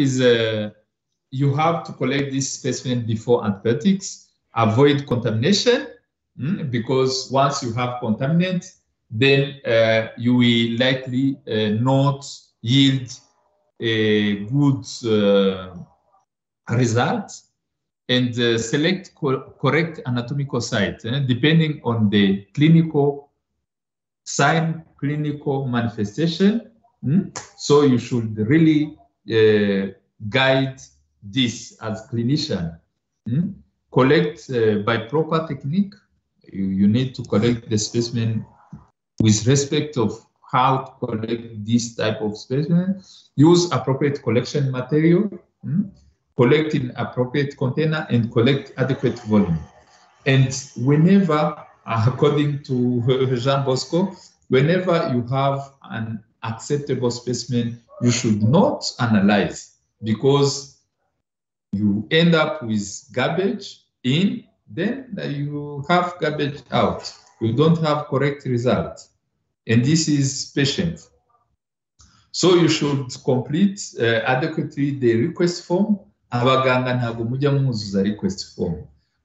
is uh, you have to collect this specimen before antibiotics, avoid contamination, mm, because once you have contaminant, then uh, you will likely uh, not yield a good uh, result and uh, select co correct anatomical site eh, depending on the clinical sign, clinical manifestation. Mm? So you should really guide this as clinician. Mm? Collect uh, by proper technique. You, you need to collect the specimen with respect of how to collect this type of specimen. Use appropriate collection material. Mm? collect in appropriate container and collect adequate volume. And whenever, according to Jean Bosco, whenever you have an acceptable specimen, you should not analyze because you end up with garbage in, then you have garbage out. You don't have correct result. And this is patient. So you should complete uh, adequately the request form abaganga ntabwo mujya mwuzuza request form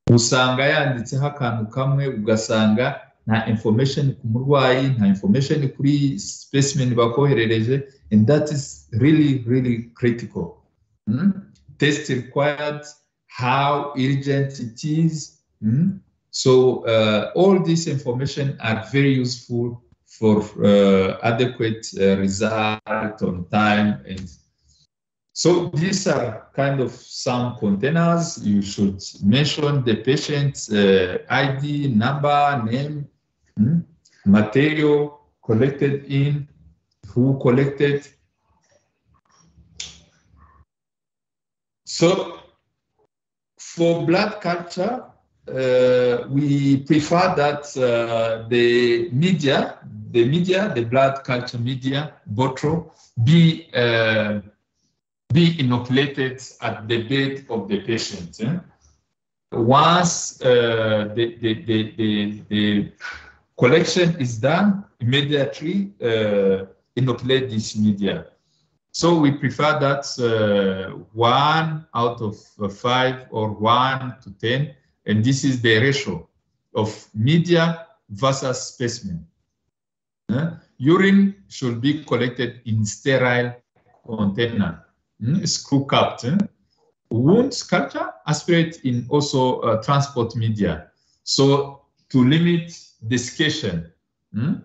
usanga yanditseho akantu kamwe ugasanga nta information ku murwayi information kuri specimen bakoherereje and that is really really critical mm? test required how urgent it is mm? so uh, all this information are very useful for uh, adequate uh, result on time and so these are kind of some containers. You should mention the patient's uh, ID, number, name, hmm, material collected in, who collected. So for blood culture, uh, we prefer that uh, the media, the media, the blood culture media, bottle, be uh, be inoculated at the bed of the patient. Eh? Once uh, the, the, the, the, the collection is done, immediately uh, inoculate this media. So we prefer that uh, one out of five or one to 10, and this is the ratio of media versus specimen. Eh? Urine should be collected in sterile container mm, screw capped. Eh? Wound culture aspirate in also uh, transport media. So to limit desiccation. Mm?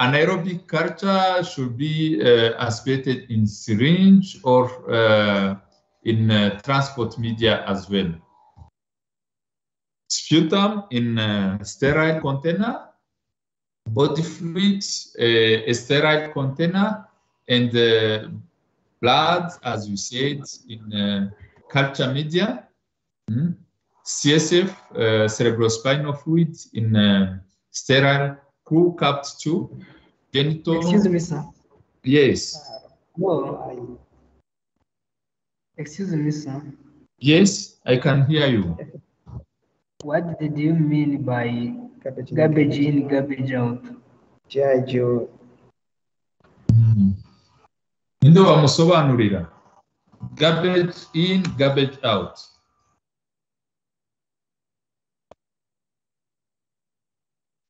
Anaerobic culture should be uh, aspirated in syringe or uh, in uh, transport media as well. Sputum in uh, sterile container, body fluids, uh, a sterile container, and blood, as you said, in uh, culture media, mm? CSF, uh, cerebrospinal fluid in uh, sterile crew capped tube, genital. Excuse me, sir. Yes. Uh, no, I... Excuse me, sir. Yes, I can hear you. What did you mean by Garbage in, garbage in, garbage out? G.I. Joe. ninde hmm. wamusobanurira garbage in garbage out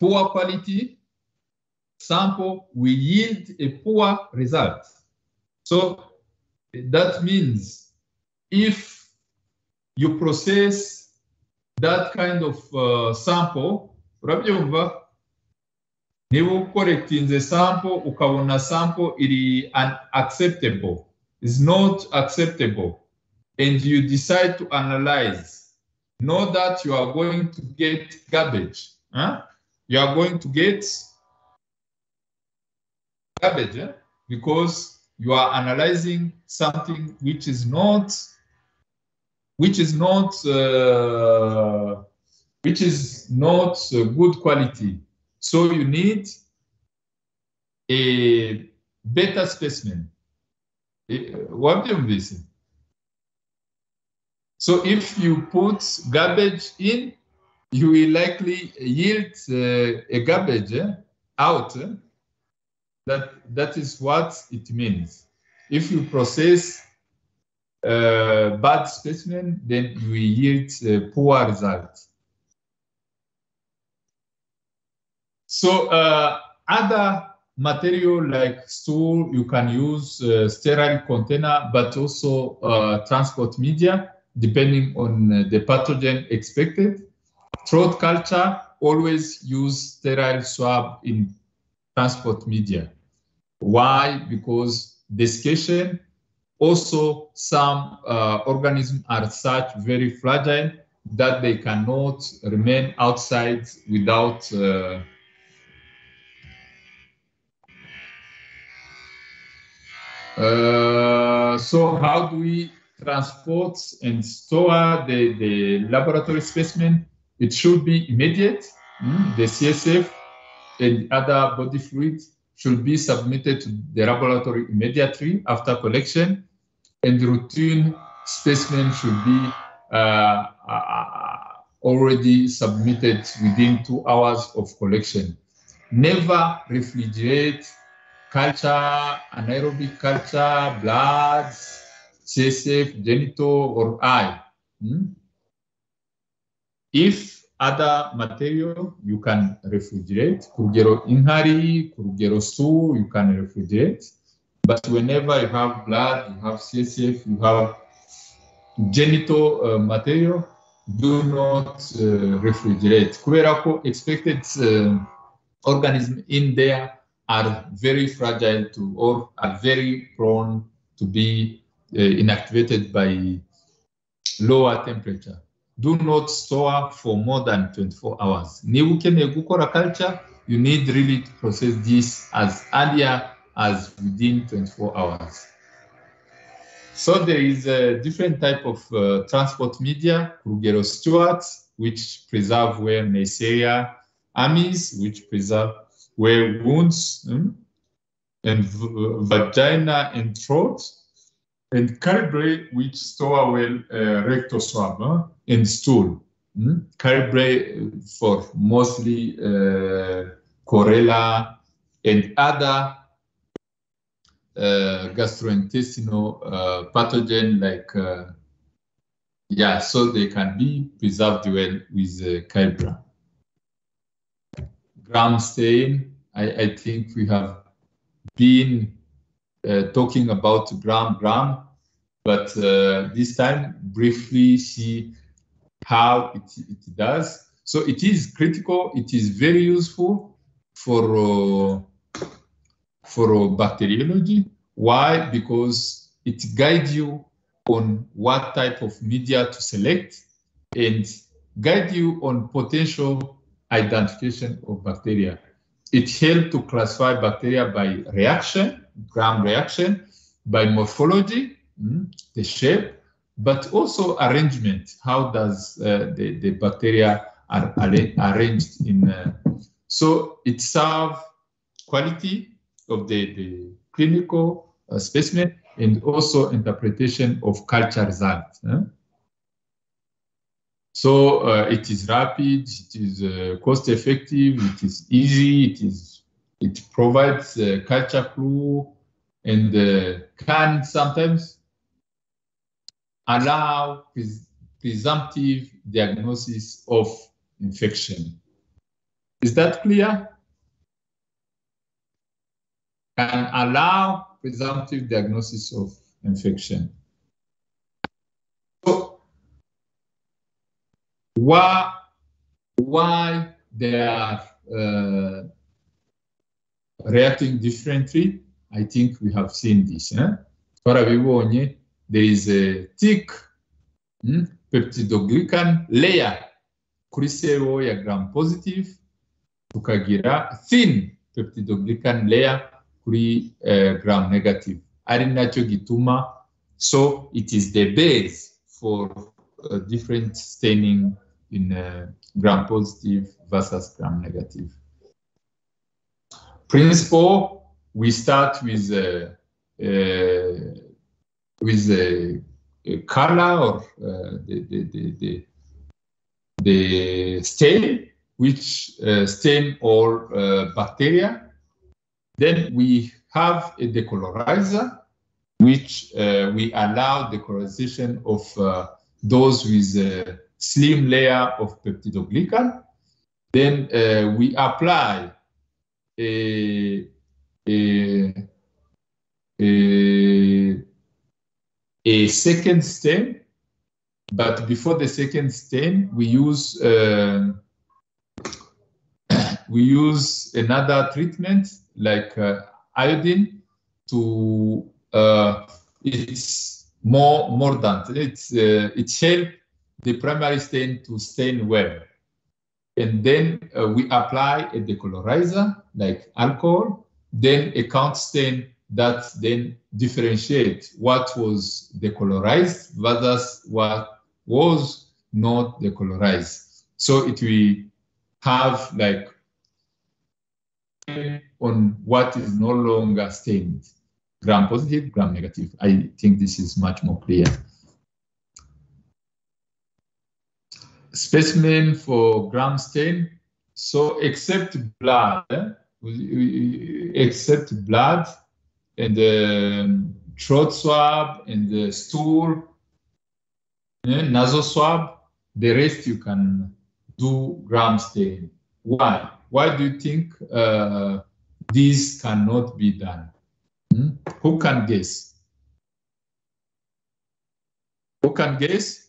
poor quality sample will yield a poor result. So that means if you process that kind of uh, sample urabyumva niba ukorekitinze sample ukabona sample iri unacceptable. Is not acceptable. And you decide to analyze. Know that you are going to get garbage huh? You are going to get garbage eh? because you are analyzing something which is not which is not uh, which is not uh, good quality so you need a better specimen. What do you mean? So if you put garbage in, you will likely yield uh, a garbage eh, out. Eh? That, that is what it means. If you process uh, bad specimen, then you yield uh, poor results. So uh, other material like stool, you can use uh, sterile container, but also uh, transport media, depending on uh, the pathogen expected. Throat culture, always use sterile swab in transport media. Why? Because desiccation, also some uh, organisms are such very fragile that they cannot remain outside without uh, Uh, so how do we transport and store the, the laboratory specimen? It should be immediate. Mm, The CSF and other body fluids should be submitted to the laboratory immediately after collection. And routine specimen should be uh, uh, already submitted within two hours of collection. Never refrigerate culture, anaerobic culture, blood, CSF, genital, or eye. Hmm? If other material, you can refrigerate. Kurugero inhari, kurugero stool, you can refrigerate. But whenever you have blood, you have CSF, you have genital uh, material, do not uh, refrigerate. Kubera expected uh, organism in there are very fragile to or are very prone to be uh, inactivated by lower temperature. Do not store for more than 24 hours. Niba ukeneye gukora culture, you need really to process this as earlier as within 24 hours. So there is a different type of uh, transport media, Krugero Stuart, which preserve where Neisseria Amies, which preserve where wounds mm, and vagina and throat, and Cary-Blair, which store well uh, rectal swab huh, and stool. Mm? Cary-Blair for mostly uh, cholera and other uh, gastrointestinal uh, pathogen like uh, yeah, so they can be preserved well with uh, Cary-Blair. Gram stain, I, I think we have been uh, talking about gram gram, but uh, this time briefly see how it, it does. So it is critical. It is very useful for uh, for uh, bacteriology. Why? Because it guides you on what type of media to select and guide you on potential identification of bacteria. It helps to classify bacteria by reaction, gram reaction, by morphology, mm, the shape, but also arrangement. How does uh, the, the bacteria are arra- arranged in? Uh, so it serves quality of the, the clinical uh, specimen and also interpretation of culture result. eh? So uh, it is rapid, it is uh, cost effective, it is easy, it is it provides uh, culture clue and can sometimes allow pres- presumptive diagnosis of infection. Is that clear? Can allow presumptive diagnosis of infection. So why why they are uh, reacting differently i think we have seen this eh? twarabibonye there is a thick hmm, peptidoglycan layer kuri cell ya gram positive tukagira thin peptidoglycan layer kuri uh, gram negative ari nacyo gituma so it is the base for uh, different staining in uh, gram positive versus gram negative. Principle, we start with uh, uh, with a, a color or uh, the, the, the, the, the stain, which uh, stain all uh, bacteria. Then we have a decolorizer which uh, we allow the colorization of uh, those with a slim layer of peptidoglycan. Then uh, we apply a, a, a, a second stain, but before the second stain, we use uh, we use another treatment like uh, iodine to uh, it's more mordant. It's uh, it help the primary stain to stain well, and then uh, we apply a decolorizer like alcohol, then a count stain that then differentiate what was decolorized versus what was not decolorized. So it will have like on what is no longer stained, gram positive, gram negative. I think this is much more clear. Specimen for gram stain. So except blood, except blood and the throat swab and the stool, eh, nasal swab, the rest you can do gram stain. Why? Why do you think uh, these cannot be done? Hmm? Who can guess? Who can guess?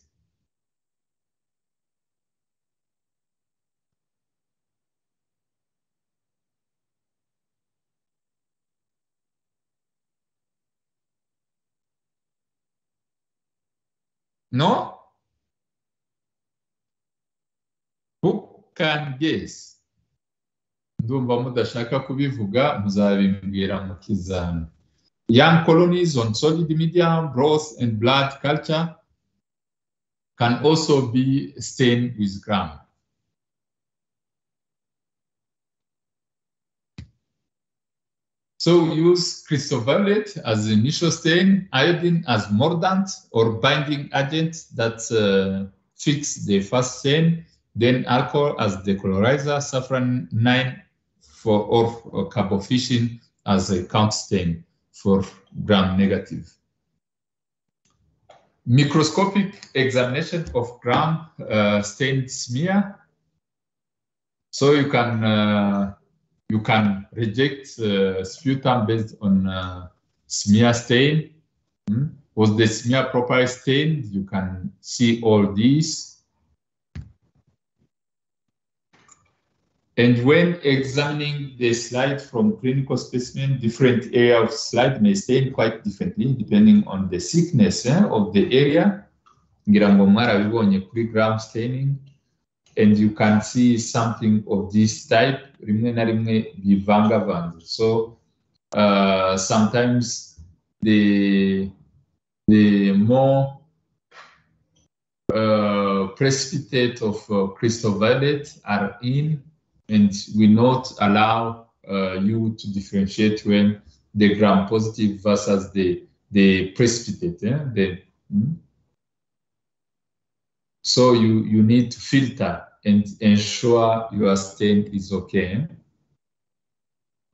No? Who can guess? ndumva mudashaka kubivuga muzabimbwira mu kizami young colonies on solid medium broth and blood culture can also be stained with gram so use crystal violet as the initial stain iodine as mordant or binding agent that uh, fix the first stain then alcohol as decolorizer safranin for or, or carbol fuchsin as a count stain for gram negative. Microscopic examination of gram uh, stained smear. So you can uh, you can reject uh, sputum based on uh, smear stain. Hmm? Was the smear properly stain, You can see all these. And when examining the slide from clinical specimen, different area of slide may stain quite differently depending on the thickness eh, of the area. ngira ngo mwarabibonye kuri gram staining and you can see something of this type rimwe na rimwe bivangavanze so uh, sometimes the the more uh, precipitate of uh, crystal violet are in and we not allow uh, you to differentiate when the gram positive versus the the precipitate. Yeah? The, mm? So you you need to filter and ensure your stain is okay.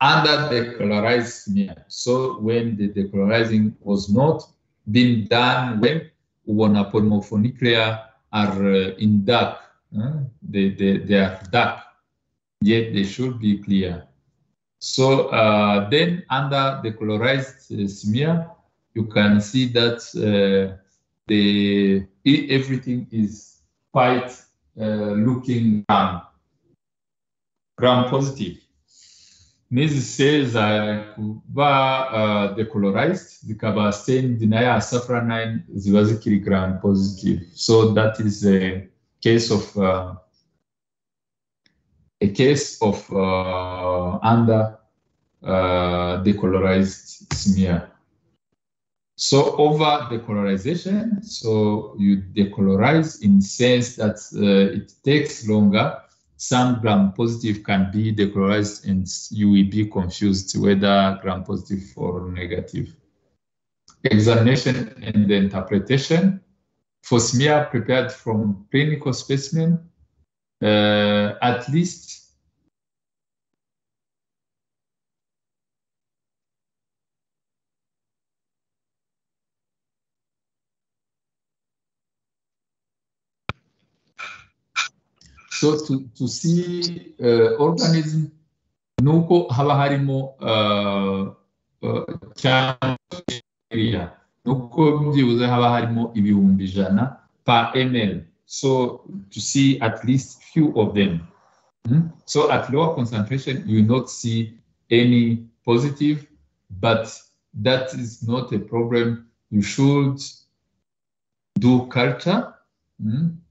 Under the colorized smear. So when the decolorizing was not being done when one polymorphonuclea are uh, in dark, uh, they, they, they are dark yet they should be clear. So uh, then under the colorized uh, smear, you can see that uh, the everything is quite looking gram, gram positive. N'izi cells kuba uh, decolorized zikaba stained na ya safranine ziba zikiri gram positive. So that is a case of uh, a case of uh, under uh, decolorized smear. So over decolorization, so you decolorize in sense that uh, it takes longer. Some gram positive can be decolorized and you will be confused whether gram positive or negative. Examination and the interpretation for smear prepared from clinical specimen, uh, at least so to, to see uh, organism nuko haba harimo uh, uh, cyangwa area. Nuko byibuze haba harimo ibihumbi ijana per ml. So to see at least few of them. Hmm? so at lower concentration you will not see any positive but that is not a problem. You should do culture. Hmm?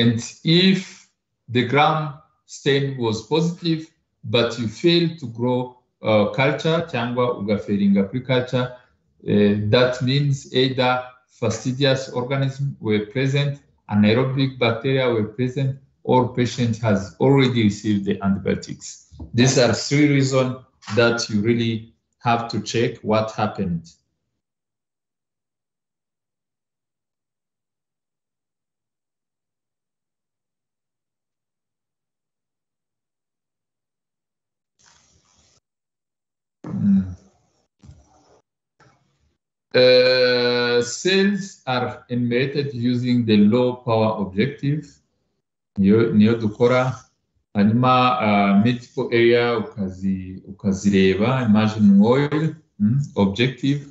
And if the gram stain was positive but you failed to grow uh, culture cyangwa ugafailinga kuri culture uh, that means either fastidious organisms were present anaerobic bacteria were present or patient has already received the antibiotics. These are three reasons that you really have to check what happened Uh, cells are enumerated using the low power objective niyo niyo dukora hanyuma uh, multiple area ukazi imagine oil mm, objective.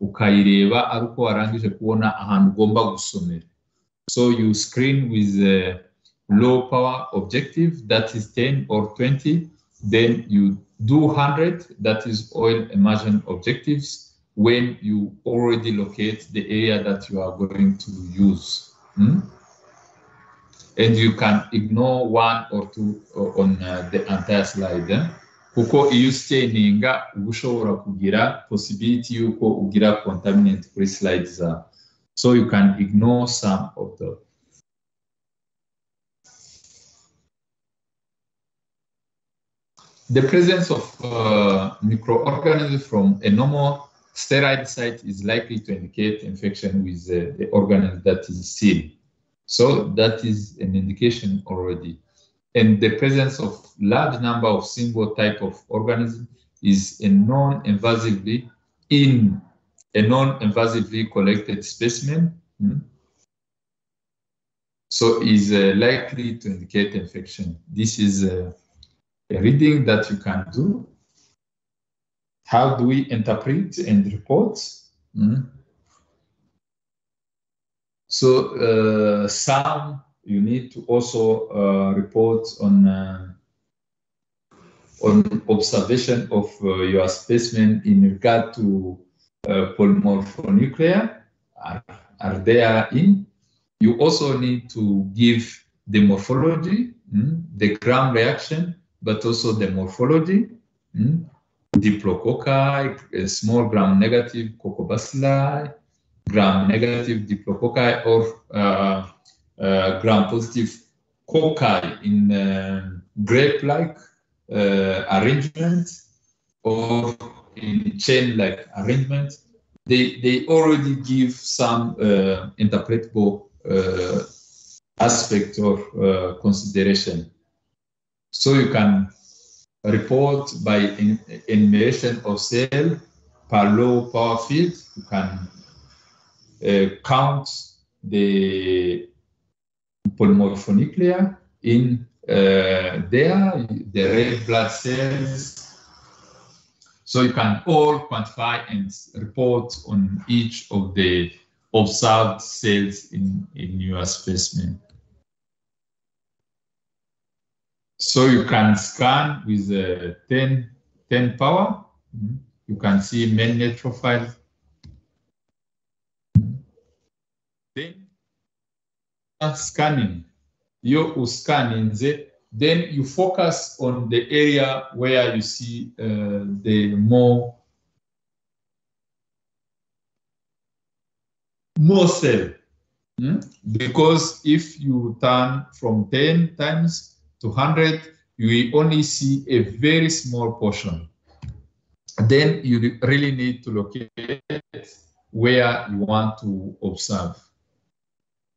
Ukayireba ari uko warangije kubona ahantu ugomba so you screen with a low power objective that is 10 or 20 then you do 100 that is oil immersion objectives when you already locate the area that you are going to use Hmm? and you can ignore one or two uh, on uh, the entire slide eh? kuko iyo staininga uba ushobora kugira possibility yuko ugira contaminant kuri slide so you can ignore some of the the presence of uh, microorganisms from a normal sterile site is likely to indicate infection with uh, the organism that is sealed. So that is an indication already. And the presence of large number of single type of organism is a non-invasively in a non-invasively collected specimen. hmm, So is uh, likely to indicate infection. This is uh, a reading that you can do. How do we interpret and report? Mm. So uh, some you need to also uh, report on uh, on observation of uh, your specimen in regard to uh, polymorphonuclei. Are, are there in? You also need to give the morphology, mm, the gram reaction, but also the morphology. Mm, diplococci, uh, small gram negative coccobacilli, gram negative diplococci, or uh, uh, gram positive cocci in uh, grape-like uh, arrangement or in chain-like arrangement. They, they already give some uh, interpretable uh, aspect or consideration. So you can report by in- of cell per low power field. You can uh, count the polymorphonuclei in uh, there, the red blood cells. So you can all quantify and report on each of the observed cells in, in your specimen. So you can scan with uh, 10, 10 power. Mhm. You can see main neutrophils. Then scanning. You uscaninze, then you focus on the area where you see uh, the more more cell. Hmm? Because if you turn from 10 times to 100, you only see a very small portion. Then you really need to locate where you want to observe.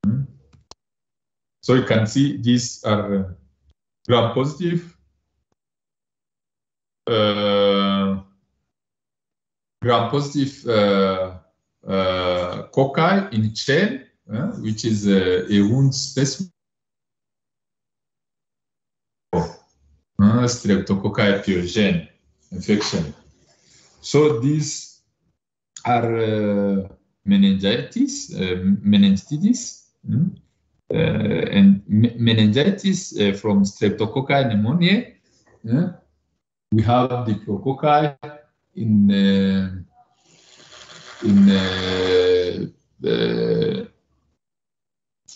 Hmm? So you can see these are uh, gram positive, uh, gram positive uh, uh, cocci in chain, uh, which is uh, a wound specimen. Streptococci pyogen infection. So these are uh, meningitis, uh, meningitis, mm, uh, and me- meningitis uh, from streptococci pneumoniae. yeah. We have diplococci in uh, in uh, the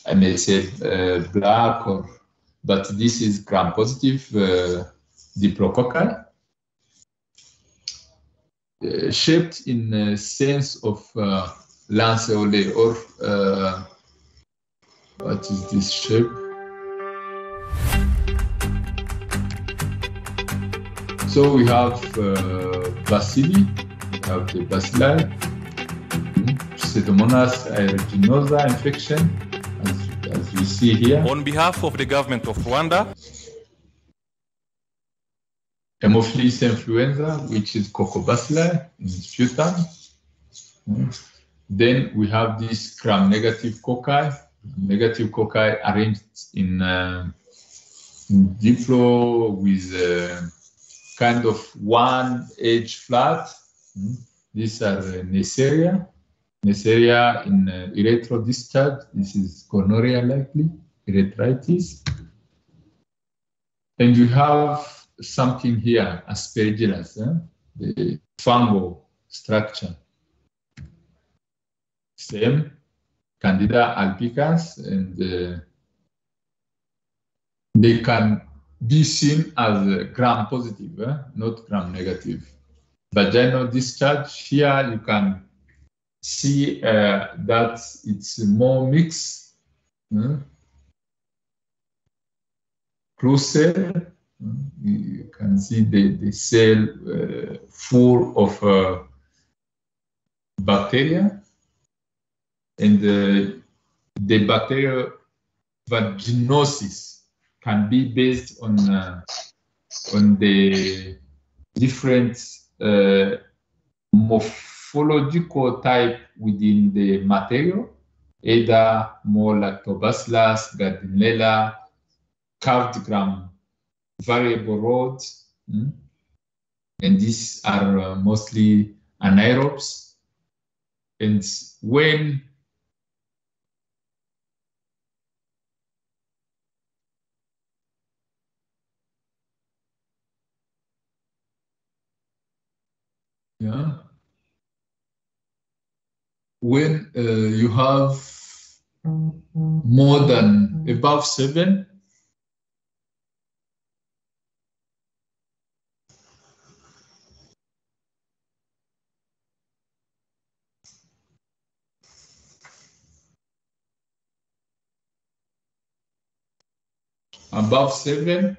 I may say uh, black or but this is gram positive uh, diplococci uh, shaped in a sense of uh, lanceolate or uh, what is this shape? So we have uh, bacilli, we have the bacilli, mm, Pseudomonas aeruginosa infection, you see here. On behalf of the government of Rwanda, Haemophilus influenza, which is Coccobacilli in sputum. Mm. Then we have these gram-negative cocci, negative cocci arranged in, uh, in diplo with uh, kind of one edge flat. Mm. These are uh, Neisseria. Neisseria in uh, urethral discharge. This is gonorrhea likely, urethritis. And you have something here, aspergillus, eh? the fungal structure. Same, Candida albicans, and uh, they can be seen as uh, gram positive, eh? not gram negative. Vaginal discharge, here you can see uh, that it's more mixed. eh? Close cell, you can see the, the cell uh, full of uh, bacteria and uh, the bacterial vaginosis can be based on uh, on the different uh, morphological type within the material either more lactobacillus gardnerella curved gram variable rods, mm, and these are uh, mostly anaerobes. And when yeah, when uh, you have more than above seven above seven,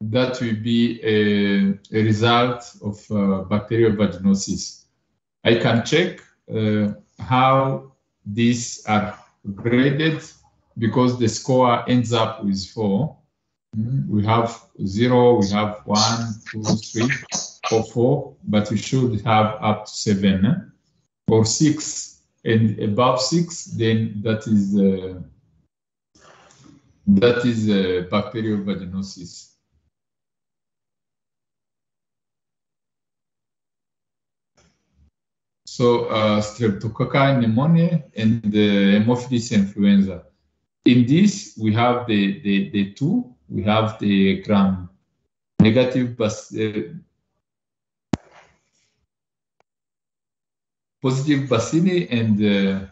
that will be a, a result of uh, bacterial vaginosis. I can check uh, how these are graded because the score ends up with four. Mm, We have zero, we have one, two, three, or four, but we should have up to seven or six. And above six, then that is uh, that is uh, bacterial vaginosis. So uh, streptococci pneumoniae and the Haemophilus influenza. In this, we have the, the, the two. We have the gram negative bas- uh, positive bacilli and uh,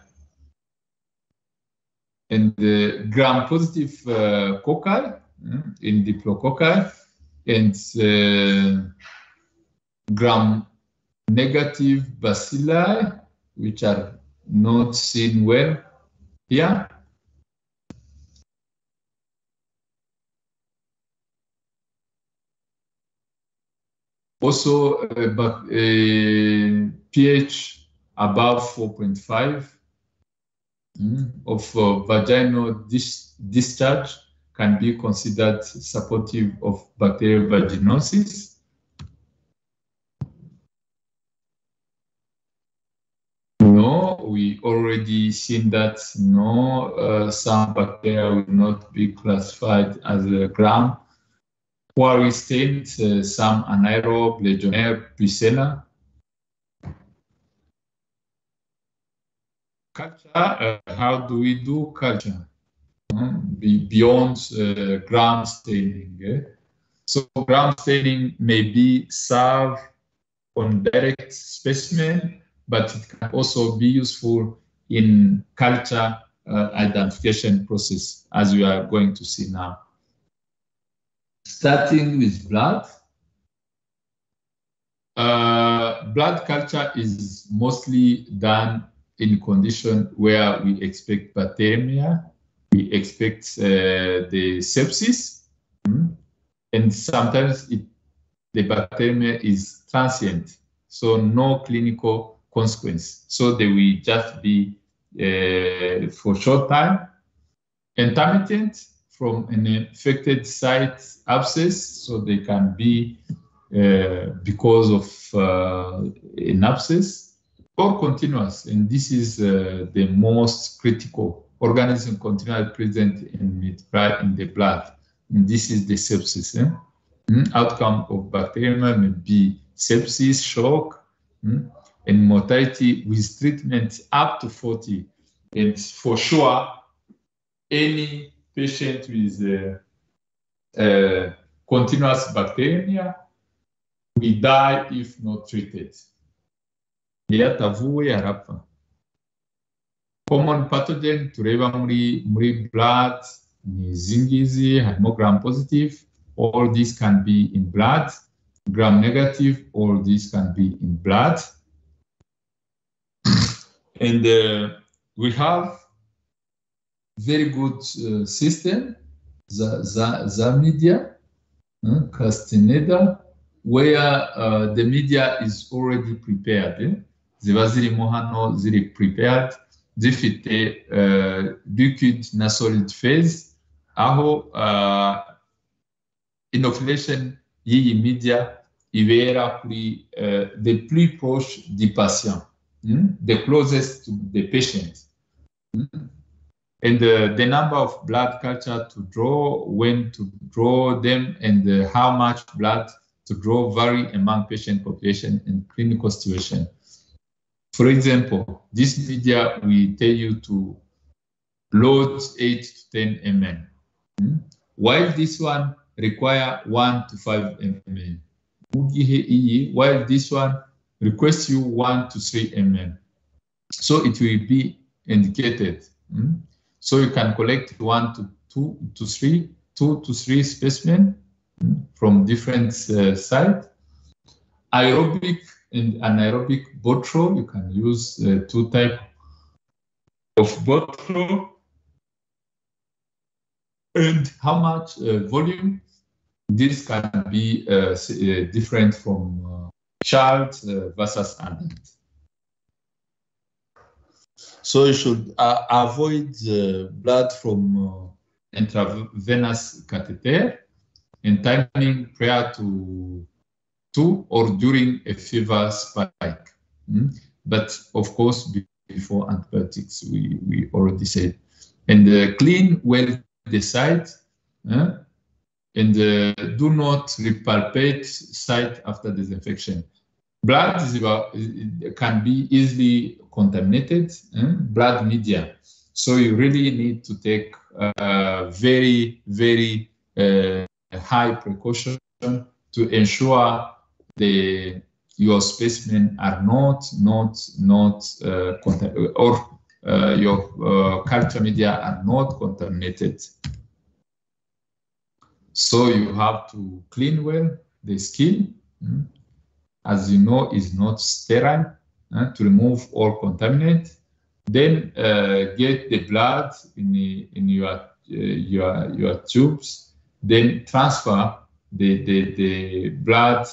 and the gram positive uh, cocci mm, in diplococci and uh, gram negative bacilli, which are not seen well here. Also, uh, but, uh, pH above 4.5 mm, of uh, vaginal dis- discharge can be considered supportive of bacterial vaginosis. We already seen that no, uh, some bacteria will not be classified as a gram we stained uh, some anaerobe Legionnaire Brucella. Culture, uh, how do we do culture? Mm, be- beyond uh, gram staining. eh? So gram staining may be served on direct specimen, but it can also be useful in culture uh, identification process, as we are going to see now. Starting with blood. Uh, blood culture is mostly done in condition where we expect bacteremia, we expect uh, the sepsis, mm, and sometimes it, the bacteremia is transient, so no clinical consequence. So they will just be uh, for short time, intermittent from an infected site abscess, so they can be uh, because of uh, an abscess or continuous, and this is uh, the most critical organism continually present in, in the blood. And this is the sepsis. eh? Mm, Outcome of bacteriemia may be sepsis, shock, mm, and mortality with treatment up to 40. And for sure, any patient with uh, uh, continuous bacteremia will die if not treated. common pathogen tureba muri muri blood ni izi ngizi harimo gram positive all these can be in blood gram negative all these can be in blood and uh, we have very good uh, system the, the, the media Castaneda, where uh, the media is already prepared eh? ziba zirimo hano ziri prepared. Zifite uh, liquid na solid phase. Aho inoculation y'iyi media ibera the plus proche du patient mm? the closest to the patient mm? and uh, the number of blood culture to draw when to draw them and uh, how much blood to draw vary among patient population and clinical situation for example, this media will tell you to load 8 to 10 ml, hmm? while this one require 1 to 5 ml. Mugihe iyi, While this one requests you 1 to 3 ml. So it will be indicated. hmm? So you can collect 1 to 2 to 3, 2 to 3 specimen hmm, from different uh, sites. Aerobic and anaerobic botro. You can use uh, two type of botro. And how much uh, volume? This can be uh, uh, different from uh, child versus adult. So you should uh, avoid uh, blood from uh, intravenous catheter and timing prior to to or during a fever spike. Mm? But of course, before antibiotics, we, we already said. And uh, clean well the site and do not repalpate site after disinfection. Blood is about, can be easily contaminated, uh, blood media. So you really need to take very, very uh, high precaution to ensure the your specimen are not not not uh, or uh, your uh, culture media are not contaminated. So you have to clean well the skin, mm, as you know, is not sterile to remove all contaminant. Then uh, get the blood in the, in your uh, your your tubes. Then transfer the the, the blood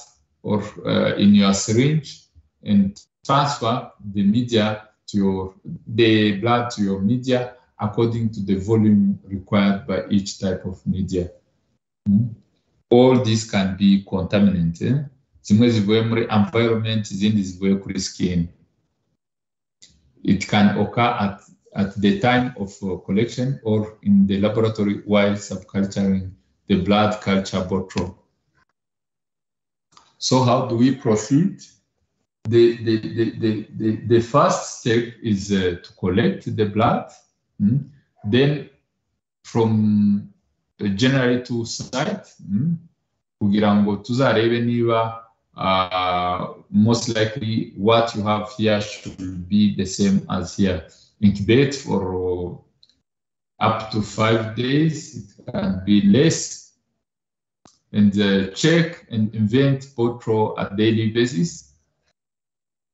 or uh, in your syringe and transfer the media to your the blood to your media according to the volume required by each type of media. All these can be contaminant. eh? Zimwe zivuye muri environment, izindi zivuye kuri skin. It can occur at, at the time of uh, collection or in the laboratory while subculturing the blood culture bottle. So how do we proceed? The, the, the, the, the, the first step is uh, to collect the blood. mm. Then from January to site, mm, kugira ngo tuzarebe niba uh, most likely what you have here should be the same as here. Incubate for up to five days, it can be less. And uh, check and invent potro at daily basis.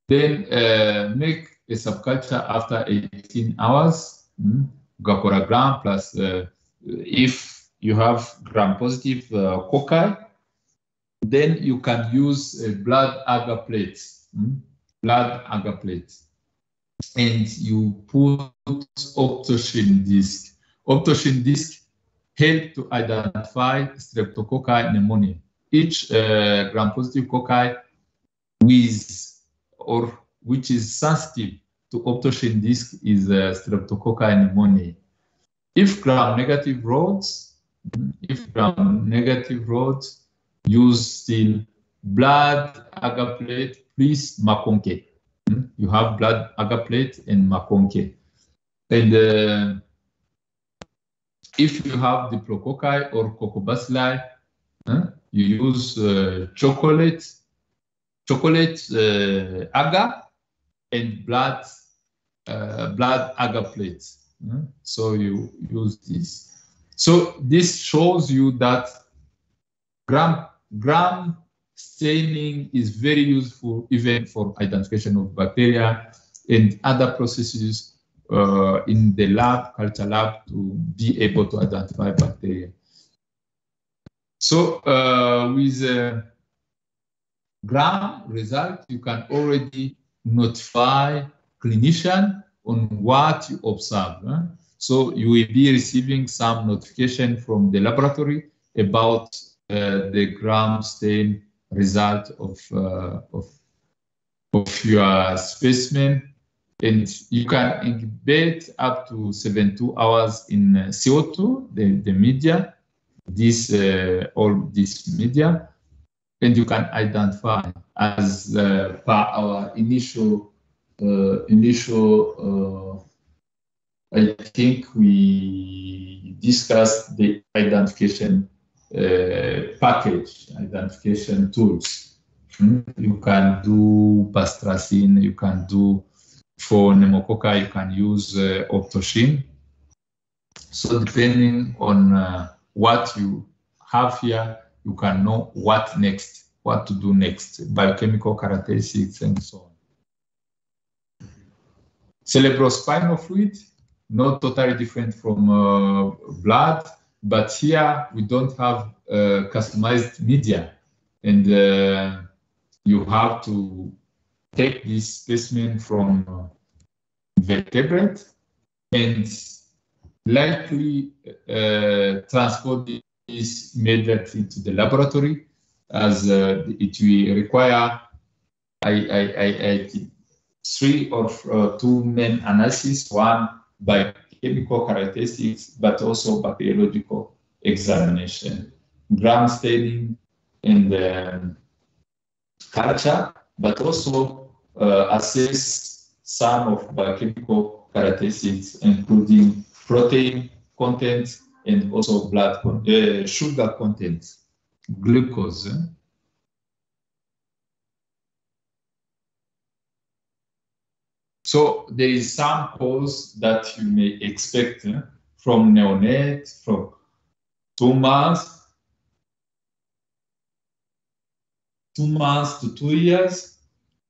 Then uh, make a subculture after 18 hours. Mm. Ugakora gram plus uh, if you have gram positive uh, cocci, then you can use a blood agar plate, mm, blood agar plate, and you put optochin disc. Optochin disc help to identify streptococci pneumonia. Each uh, gram-positive cocci with or which is sensitive to optochin disc is uh, streptococci pneumoniae. If gram-negative rods, if gram-negative rods, use still blood agar plate, please MacConkey. Mm, You have blood agar plate and MacConkey. And uh, if you have diplococci or coccobacilli, uh, you use uh, chocolate, chocolate uh, agar and blood uh, blood agar plate. Mm, So you use this. So this shows you that gram gram staining is very useful even for identification of bacteria and other processes uh, in the lab, culture lab, to be able to identify bacteria. So uh, with a gram result, you can already notify clinician on what you observe. huh? So you will be receiving some notification from the laboratory about uh, the gram stain result of, uh, of, of your specimen. And you can incubate up to 72 hours in uh, CO2, the, the media, this, uh, all this media, and you can identify as uh, per our initial, uh, initial I think we discussed the identification uh, package, identification tools. Mm, You can do bacitracin, you can do for pneumococci, you can use uh, optochin. So depending on uh, what you have here, you can know what next, what to do next, biochemical characteristics and so on. Cerebrospinal fluid, not totally different from uh, blood, but here we don't have uh, customized media, and uh, you have to take this specimen from uh, vertebrate and likely uh, transport this immediately to the laboratory as uh, it will require I, I, I, I three or uh, two main analyses, one by chemical characteristics, but also bacteriological examination, gram staining and um, culture, but also uh, assess some of biochemical characteristics, including protein content and also blood con- uh, sugar content, glucose. So there is some cause that you may expect eh, from neonate, from two months, two months to two years,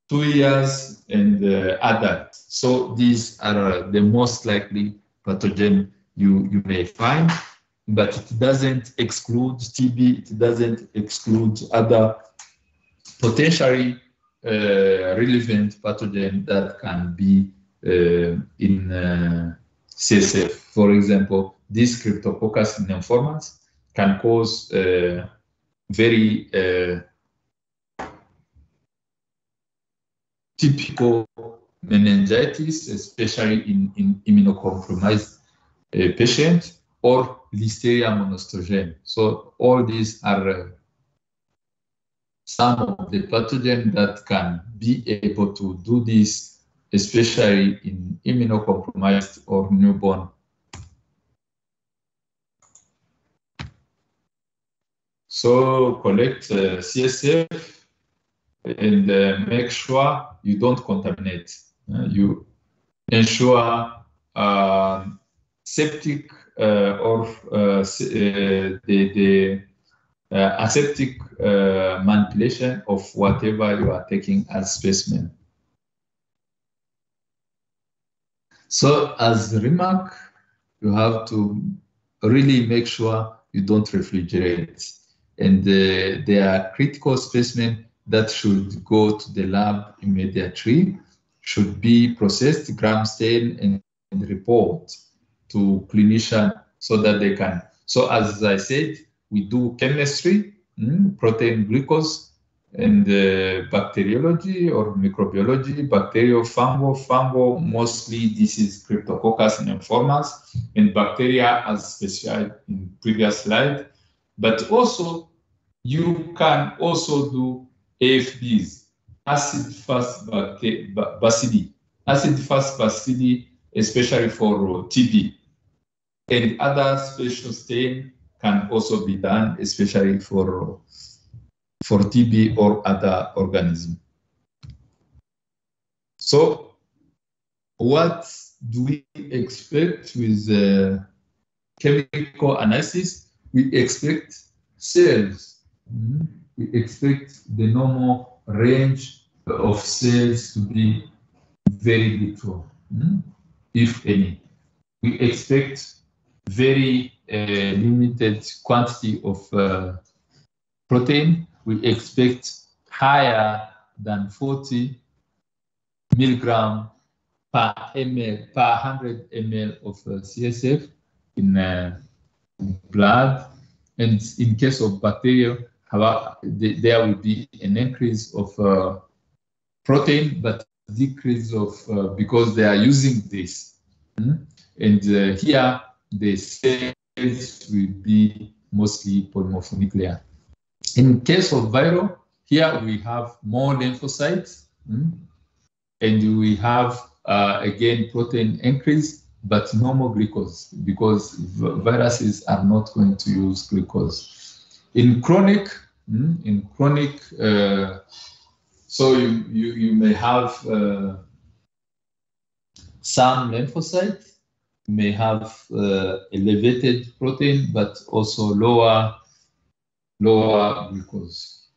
two years and uh, adult. So these are uh, the most likely pathogen you, you may find, but it doesn't exclude TB, it doesn't exclude other potentially relevant pathogen that can be uh, in uh, CSF. For example, this Cryptococcus neoformans can cause uh, very uh, typical meningitis, especially in, in immunocompromised uh, patients, or Listeria monostogen. So all these are uh, some of the pathogen that can be able to do this, especially in immunocompromised or newborn. So collect uh, CSF and uh, make sure you don't contaminate. Uh, you ensure um, septic uh, or uh, uh, the, the uh, aseptic uh, manipulation of whatever you are taking as specimen. So as remark, you have to really make sure you don't refrigerate. And uh, there are critical specimen that should go to the lab immediately, should be processed, gram stain, and, and report to clinician so that they can. So as I said, we do chemistry, mm, protein glucose, and uh, bacteriology or microbiology, bacterial, fungal, fungal, mostly this is Cryptococcus and neoformans, and bacteria as specified in previous slide. But also, you can also do AFBs, acid fast bacilli, acid fast bacilli, especially for TB. And other special stain can also be done, especially for, for TB or other organism. So what do we expect with uh, chemical analysis? We expect cells. Mhm. We expect the normal range of cells to be very little, mhm, if any. We expect very uh, limited quantity of uh, protein. We expect higher than 40 milligram per ml, per 100 ml of uh, CSF in uh, blood. And in case of bacteria, there will be an increase of uh, protein, but decrease of, uh, because they are using this. Mm. And uh, here, the cells will be mostly polymorphonuclear. In case of viral, here we have more lymphocytes, mm, and we have uh, again protein increase, but no more glucose because viruses are not going to use glucose. In chronic, mm, in chronic, uh, so you, you, you may have uh, some lymphocytes, may have uh, elevated protein, but also lower, lower glucose.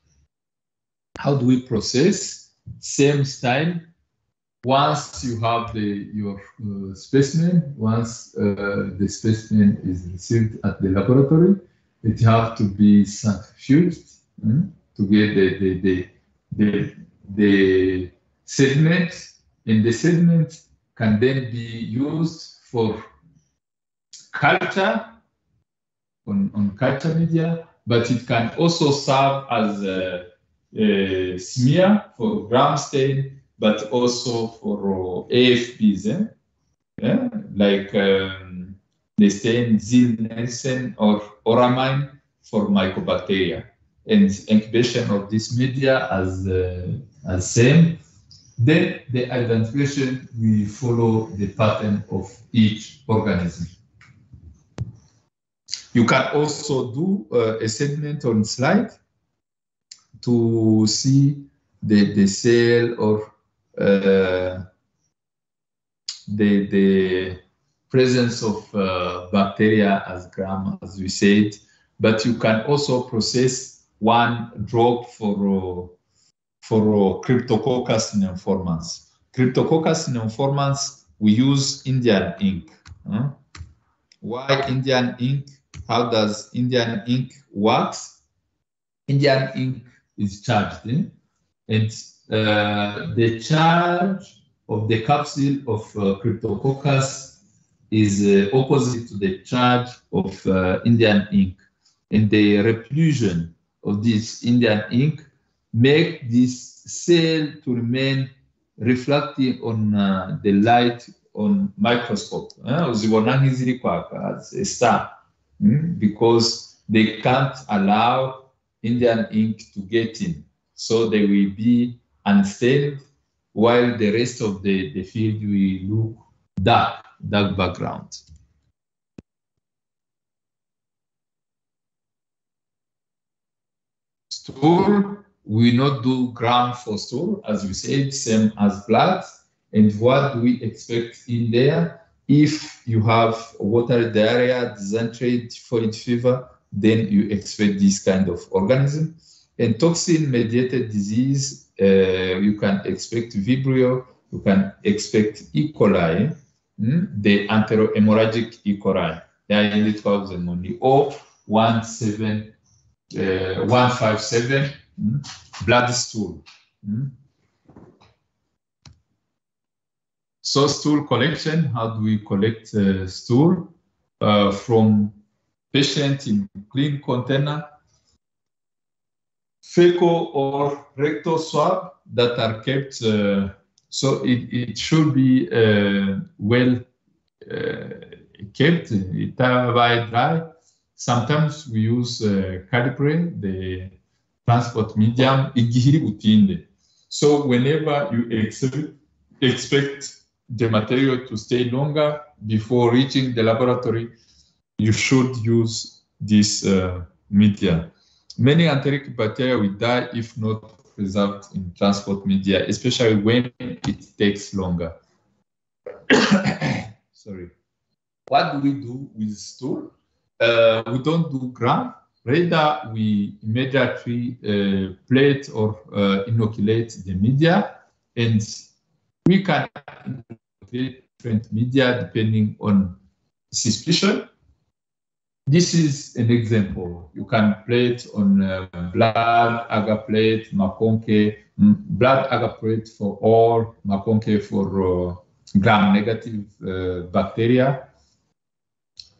How do we process? Same style. Once you have the your uh, specimen, once uh, the specimen is received at the laboratory, it have to be centrifuged mm, to get the the the the, the sediment, and the sediment can then be used for culture on, on culture media, but it can also serve as a, a smear for gram stain, but also for AFBs, eh? yeah? like um, the stain Ziehl-Neelsen or auramine for mycobacteria. And incubation of this media as, uh, as same then the identification will follow the pattern of each organism. You can also do uh, a segment on slide to see the, the cell or uh, the, the presence of uh, bacteria as gram, as we said, but you can also process one drop for for Cryptococcus neoformans. Cryptococcus neoformans, we use Indian ink. huh? Why Indian ink? How does Indian ink works? Indian ink is charged, eh? and uh, the charge of the capsule of uh, Cryptococcus is uh, opposite to the charge of uh, Indian ink, and the repulsion of this Indian ink make this cell to remain reflecting on uh, the light on microscope eh? uzibona nk'iziri kwaka as a star mm? because they can't allow Indian ink to get in so they will be unstained while the rest of the, the field will look dark, dark background. Stool, we not do gram for stool, as we said, same as blood. And what do we expect in there? If you have water diarrhea, dysentery, typhoid fever, then you expect this kind of organism. And toxin-mediated disease, uh, you can expect Vibrio, you can expect E. coli, mm, the enterohemorrhagic E. coli. The 12 only, or 17, uh, 157 mm, blood stool. Mm. So stool collection, how do we collect uh, stool? Uh, from patient in clean container, fecal or rectal swab that are kept, uh, so it, it should be uh, well uh, kept, by dry. Sometimes we use uh, Cary-Blair, the transport medium. So whenever you expect, expect the material to stay longer before reaching the laboratory, you should use this uh, media. Many enteric bacteria will die if not preserved in transport media, especially when it takes longer. Sorry. What do we do with stool? Uh, we don't do gram. Rather, we immediately uh, plate or uh, inoculate the media, and we can inoculate different media depending on suspicion this is an example. You can plate on uh, blood agar plate, MacConkey, blood agar plate for all, MacConkey for uh, gram-negative uh, bacteria.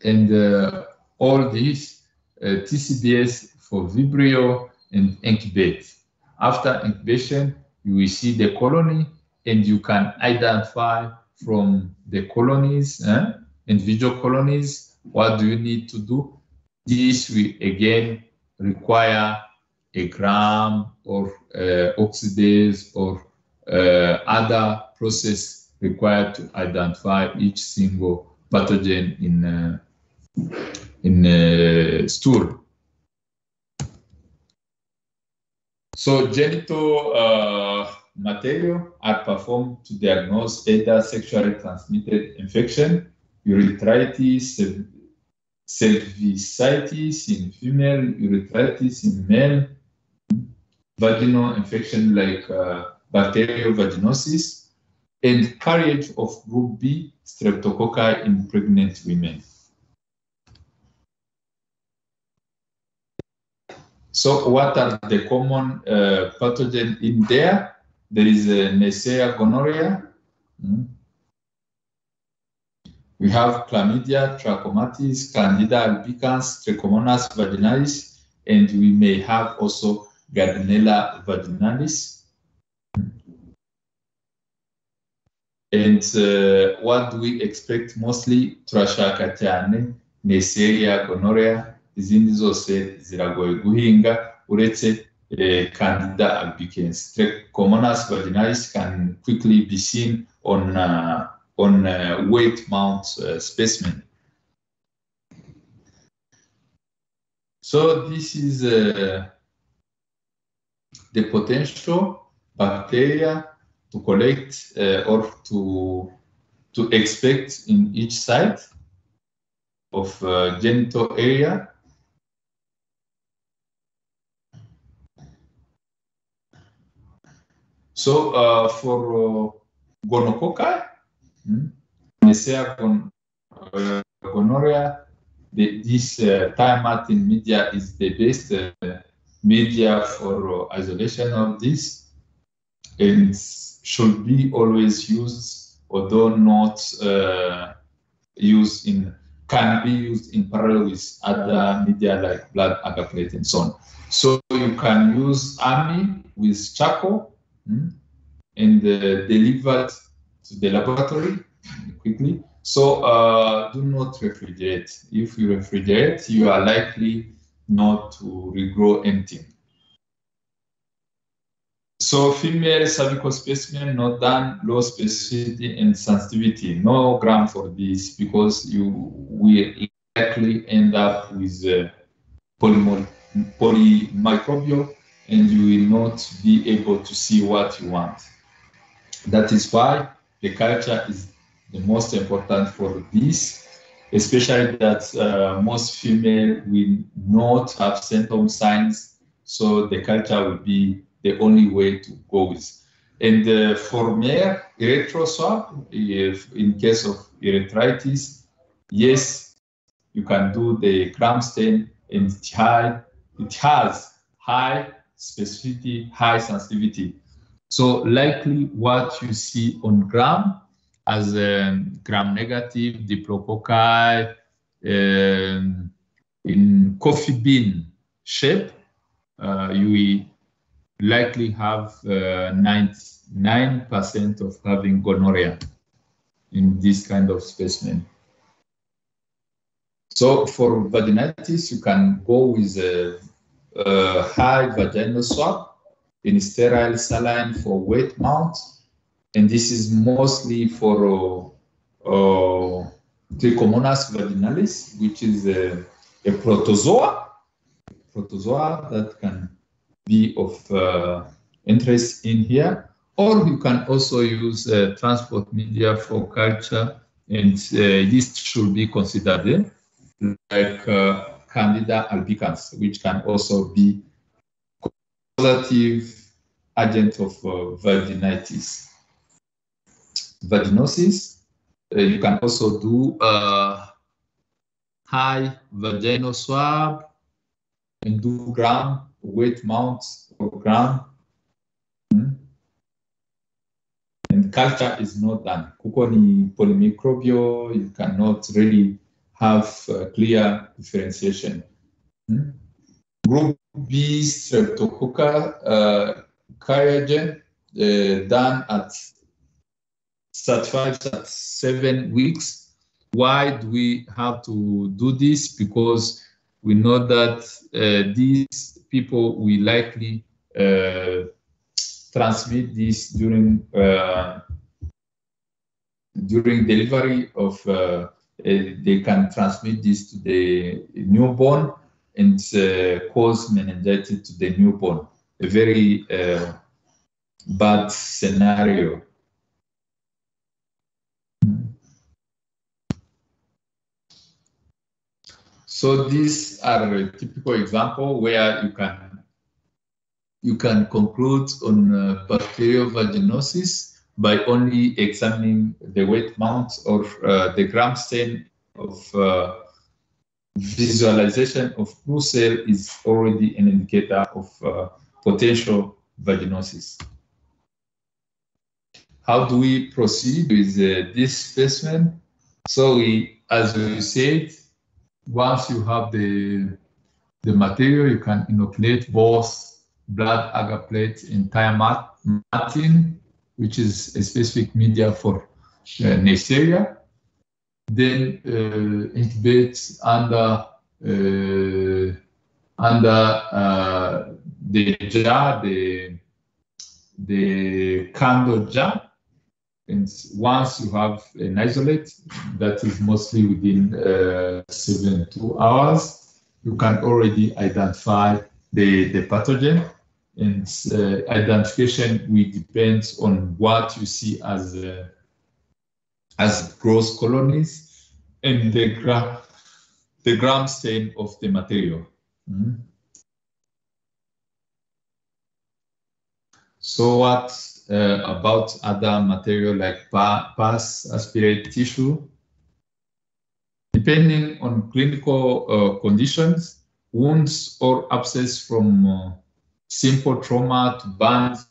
And uh, all these TCBS for Vibrio and incubate. After incubation, you will see the colony and you can identify from the colonies, eh, individual colonies, what do you need to do? This will again require a gram or uh, oxidase or uh, other process required to identify each single pathogen in uh, in uh, stool. So genital uh, material are performed to diagnose either sexually transmitted infection, urethritis, cervicitis in female, urethritis in male, vaginal infection like uh, bacterial vaginosis, and carriage of group B streptococci in pregnant women. So what are the common uh, in there? There is a Neisseria gonorrhea. Mm. We have chlamydia, trachomatis, candida albicans, trichomonas vaginalis, and we may have also Gardnerella vaginalis. And uh, what do we expect mostly? Turashaka cyane Neisseria gonorrhea, izindi zose ziragoye guhinga uretse uh, Candida albicans. Trichomonas vaginalis can quickly be seen on uh, on uh, weight mount uh, specimen. So this is uh, the potential bacteria to collect uh, or to to expect in each site of genital area. So uh, for gonococci, Neisseria gon uh, gonorrhea, the, this uh, Thayer-Martin media is the best uh, media for isolation of this and should be always used, although not uh, used in, can be used in parallel with other media like blood plate and so on. So you can use Amies with charcoal and uh, delivered to the laboratory quickly. So uh, do not refrigerate. If you refrigerate, you are likely not to regrow anything. So female cervical specimen not done low specificity and sensitivity. No gram for this because you will likely end up with uh, polymicrobial and you will not be able to see what you want. That is why the culture is the most important for this, especially that uh, most female will not have symptom signs, so the culture will be the only way to go with. And uh, for male erythroswab, if in case of urethritis, yes, you can do the gram stain and high, it has high specificity, high sensitivity. So likely what you see on gram as a gram negative, diplococci, um, in coffee bean shape, uh, you will likely have uh, 99% of having gonorrhea in this kind of specimen. So for vaginitis, you can go with a, a high vaginal swab in sterile saline for weight mount. And this is mostly for uh, uh, Trichomonas vaginalis, which is a, a protozoa, protozoa that can be of uh, interest in here. Or you can also use uh, transport media for culture, and uh, this should be considered like uh, Candida albicans, which can also be causative agent of uh, vaginitis. Vaginosis, uh, you can also do uh, high vaginal swab and do gram weight mount or gram. Hmm? And culture is not done. Kuko ni polymicrobial, you cannot really have clear differentiation. Hmm? Group B streptococcus uh, Kyogen uh, done at 35, 37 weeks. Why do we have to do this? Because we know that uh, these people will likely uh, transmit this during uh, during delivery of uh, they can transmit this to the newborn and cause meningitis to the newborn a very uh, bad scenario. So these are a typical example where you can you can conclude on uh, bacterial vaginosis by only examining the weight mount or uh, the gram stain of uh, visualization of clue cell is already an indicator of uh, potential vaginosis. How do we proceed with uh, this specimen? So we, as we said, once you have the, the material, you can inoculate both blood agar plate and Thayer-Martin, which is a specific media for uh, Neisseria. Then uh, intubate under uh, under uh, the jar, the the candle jar. And once you have an isolate that is mostly within uh, 72 hours, you can already identify the, the pathogen. And uh, identification will depend on what you see as uh, as gross colonies and the gram the gram stain of the material. Mm -hmm. So what uh, about other material like pus, aspirate tissue? Depending on clinical uh, conditions, wounds or abscess from uh, simple trauma to burns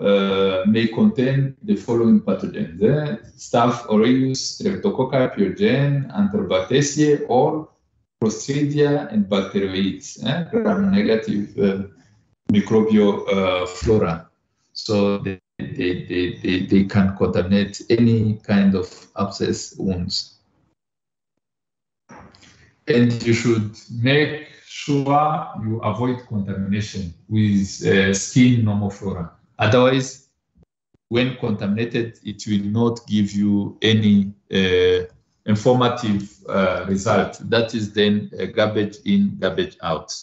uh, may contain the following pathogens: eh? Staph aureus, Streptococcus pyogenes, Enterobacteriaceae, or Clostridia and Bacteroides, eh? gram-negative uh, microbial uh, flora. So they, they, they, they, they can contaminate any kind of abscess wounds. and you should make sure you avoid contamination with uh, skin normal flora. Otherwise, when contaminated, it will not give you any uh, informative uh, result. That is then uh, garbage in, garbage out.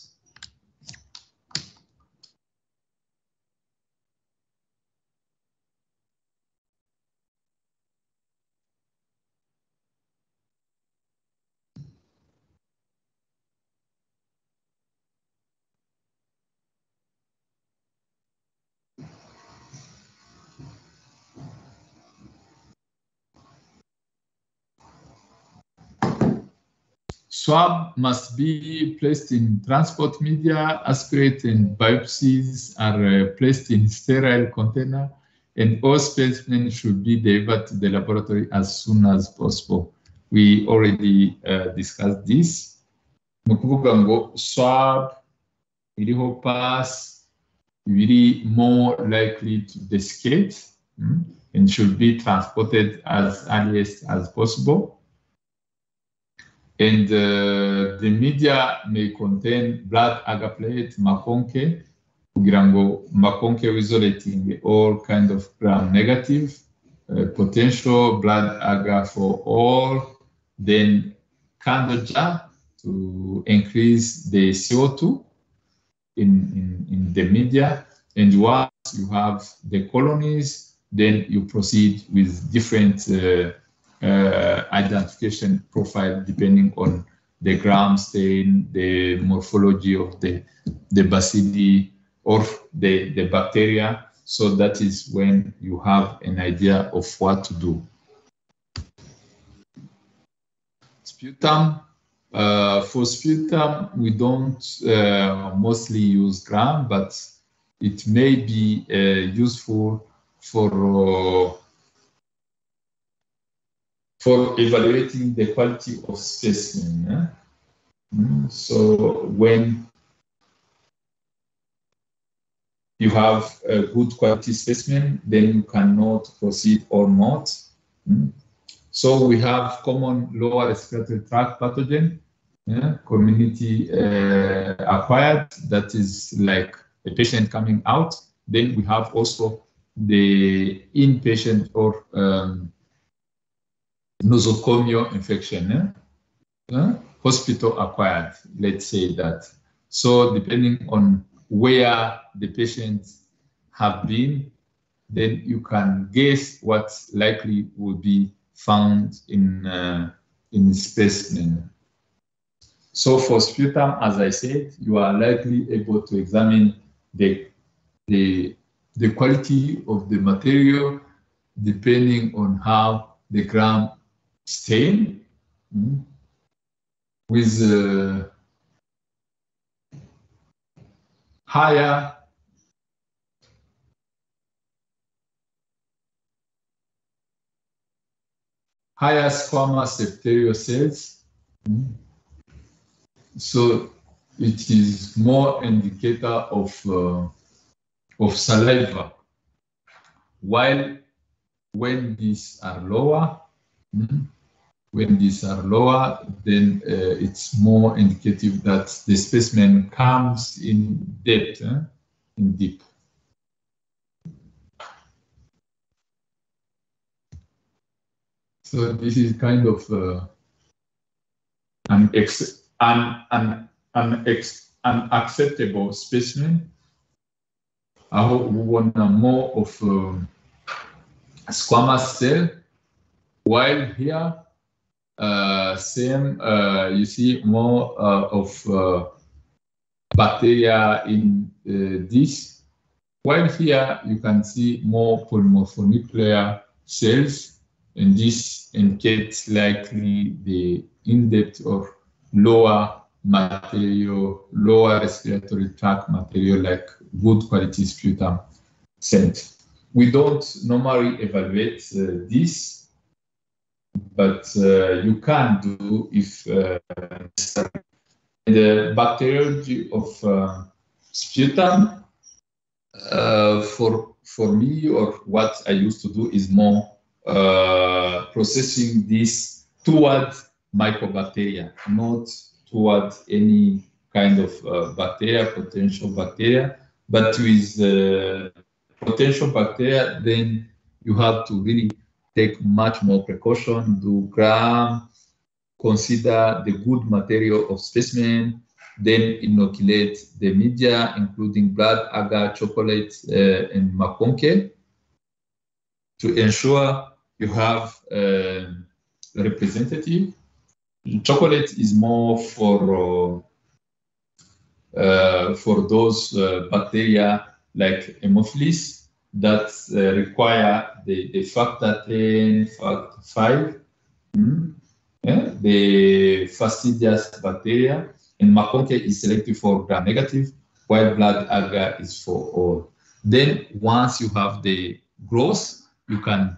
Swab must be placed in transport media, aspirate and biopsies are uh, placed in sterile container, and all specimens should be delivered to the laboratory as soon as possible. We already uh, discussed this. Ni ukuvuga ngo swab iriho pass biri more likely to desiccate mm, and should be transported as earliest as possible. And uh, the media may contain blood agar plate, MacConkey, kugira ngo MacConkey isolating all kind of gram negative, uh, potential blood agar for all, then candle to increase the CO2 in, in, in the media. And once you have the colonies, then you proceed with different uh, uh, identification profile depending on the gram stain, the morphology of the, the bacilli or the, the bacteria. So that is when you have an idea of what to do. Sputum, uh, for sputum, we don't uh, mostly use gram, but it may be uh, useful for for evaluating the quality of specimen. eh? Mm, So when you have a good quality specimen, then you cannot proceed or not. Mm. So we have common lower respiratory tract pathogen, yeah, community uh, acquired, that is like a patient coming out. Then we have also the inpatient or um, nosocomial infection, eh? Uh, hospital acquired, let's say that. So depending on where the patients have been, then you can guess what likely will be found in uh, in specimen. So for sputum, as I said, you are likely able to examine the the the quality of the material depending on how the gram stain mm, with uh, higher higher squamous epithelial cells. mm. So it is more indicator of uh, of saliva. While when these are lower, mm, when these are lower, then uh, it's more indicative that the specimen comes in depth, eh, in deep. So this is kind of uh, an, ex- an, an, an ex- unacceptable specimen. aho ubona more of um, squamous cell, while here, uh, same, uh, you see more uh, of uh, bacteria in uh, this, while here you can see more polymorphonuclear cells, and this indicates likely the in-depth or lower material, lower respiratory tract material like good quality sputum scent. We don't normally evaluate uh, this, but uh, you can do if uh, the bacteriology of uh, sputum for for me or what I used to do is more processing this toward mycobacteria, not toward any kind of uh, bacteria, potential bacteria. But with uh, potential bacteria, then you have to really take much more precaution, do gram, consider the good material of specimen, then inoculate the media, including blood, agar, chocolate, uh, and MacConkey, to ensure you have uh, representative. Chocolate is more for uh, for those uh, bacteria like Haemophilus that uh, require the, the factor 10, factor 5, mm, yeah, the fastidious bacteria, and MacConkey is selected for gram negative, while blood agar is for all. Then once you have the growth, you can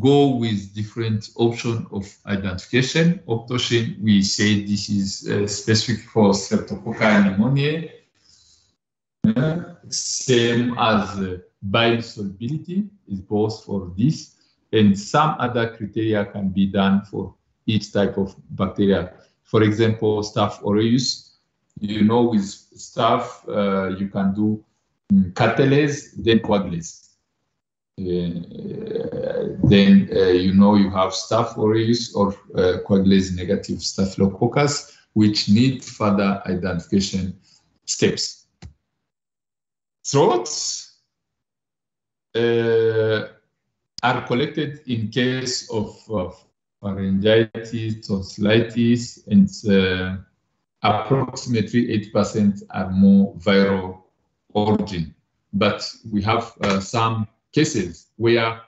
go with different option of identification. Optochin, we say this is uh, specific for Streptococcus pneumoniae. Uh, same as uh, bile solubility is both for this, and some other criteria can be done for each type of bacteria. For example, Staph aureus, you know, with Staph, uh, you can do um, catalase, then coagulase. Uh, then uh, you know you have Staph aureus or uh, coagulase negative staphylococcus, which need further identification steps. Throats are collected in case of, pharyngitis, tonsillitis, and uh, approximately 8% are more viral origin. But we have uh, some cases where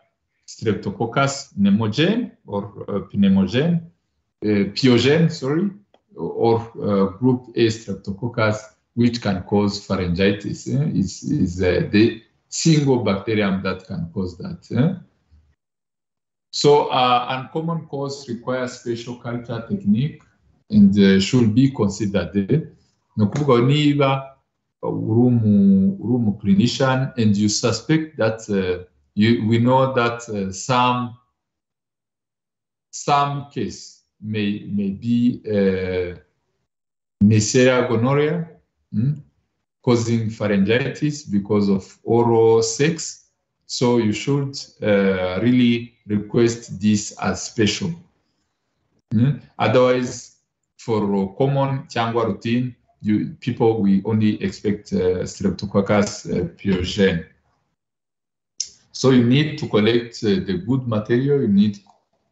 Streptococcus pneumogene or uh, pneumogene, uh, pyogene, sorry, or uh, group A Streptococcus, which can cause pharyngitis, eh, is, is uh, the single bacterium that can cause that. Eh? So uh, uncommon cause requires special culture technique and uh, should be considered. Eh? Ni ukuvuga niba uri umu clinician and you suspect that uh, you, we know that uh, some some case may may be uh, Neisseria gonorrhea mm, causing pharyngitis because of oral sex. So you should uh, really request this as special. Mm. Otherwise, for common cyangwa routine, you, people we only expect uh, Streptococcus uh, pyogene. So you need to collect uh, the good material, you need to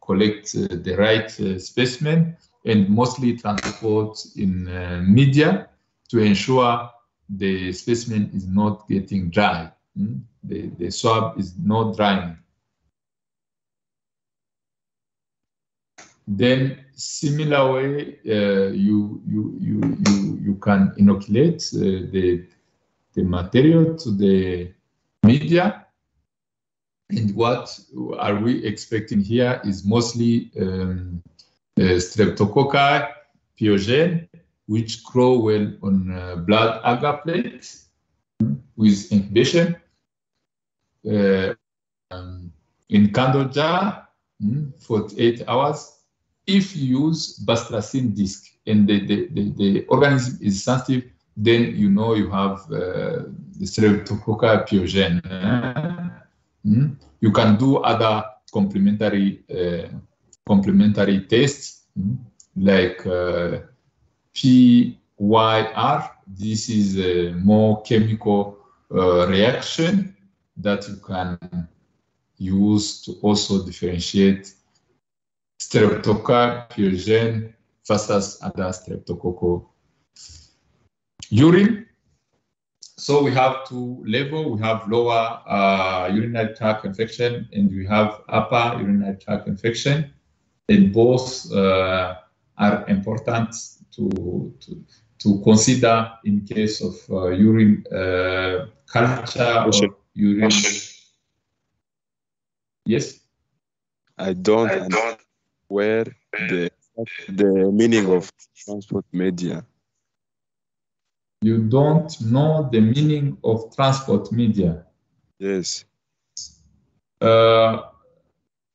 collect uh, the right uh, specimen, and mostly transport in uh, media to ensure the specimen is not getting dry. Mm? The, the swab is not drying. Then similar way, uh, you, you, you, you, you can inoculate uh, the, the material to the media. And what are we expecting here is mostly um, uh, streptococci, pyogene, which grow well on uh, blood agar plates with incubation. Uh, um, in candle jar, mm, 48 hours, if you use bacitracin disc and the, the, the, the, organism is sensitive, then you know you have uh, the Streptococcus pyogene. Mm? You can do other complementary uh, complementary tests mm? like uh, PYR. This is a more chemical uh, reaction that you can use to also differentiate Streptococcus pyogene versus other streptococcal urine. So we have two level. We have lower uh, urinary tract infection and we have upper urinary tract infection. And both uh, are important to, to, to consider in case of uh, urine uh, culture or urine. Yes? I don't, I don't where the the meaning of transport media. You don't know the meaning of transport media. Yes. Uh,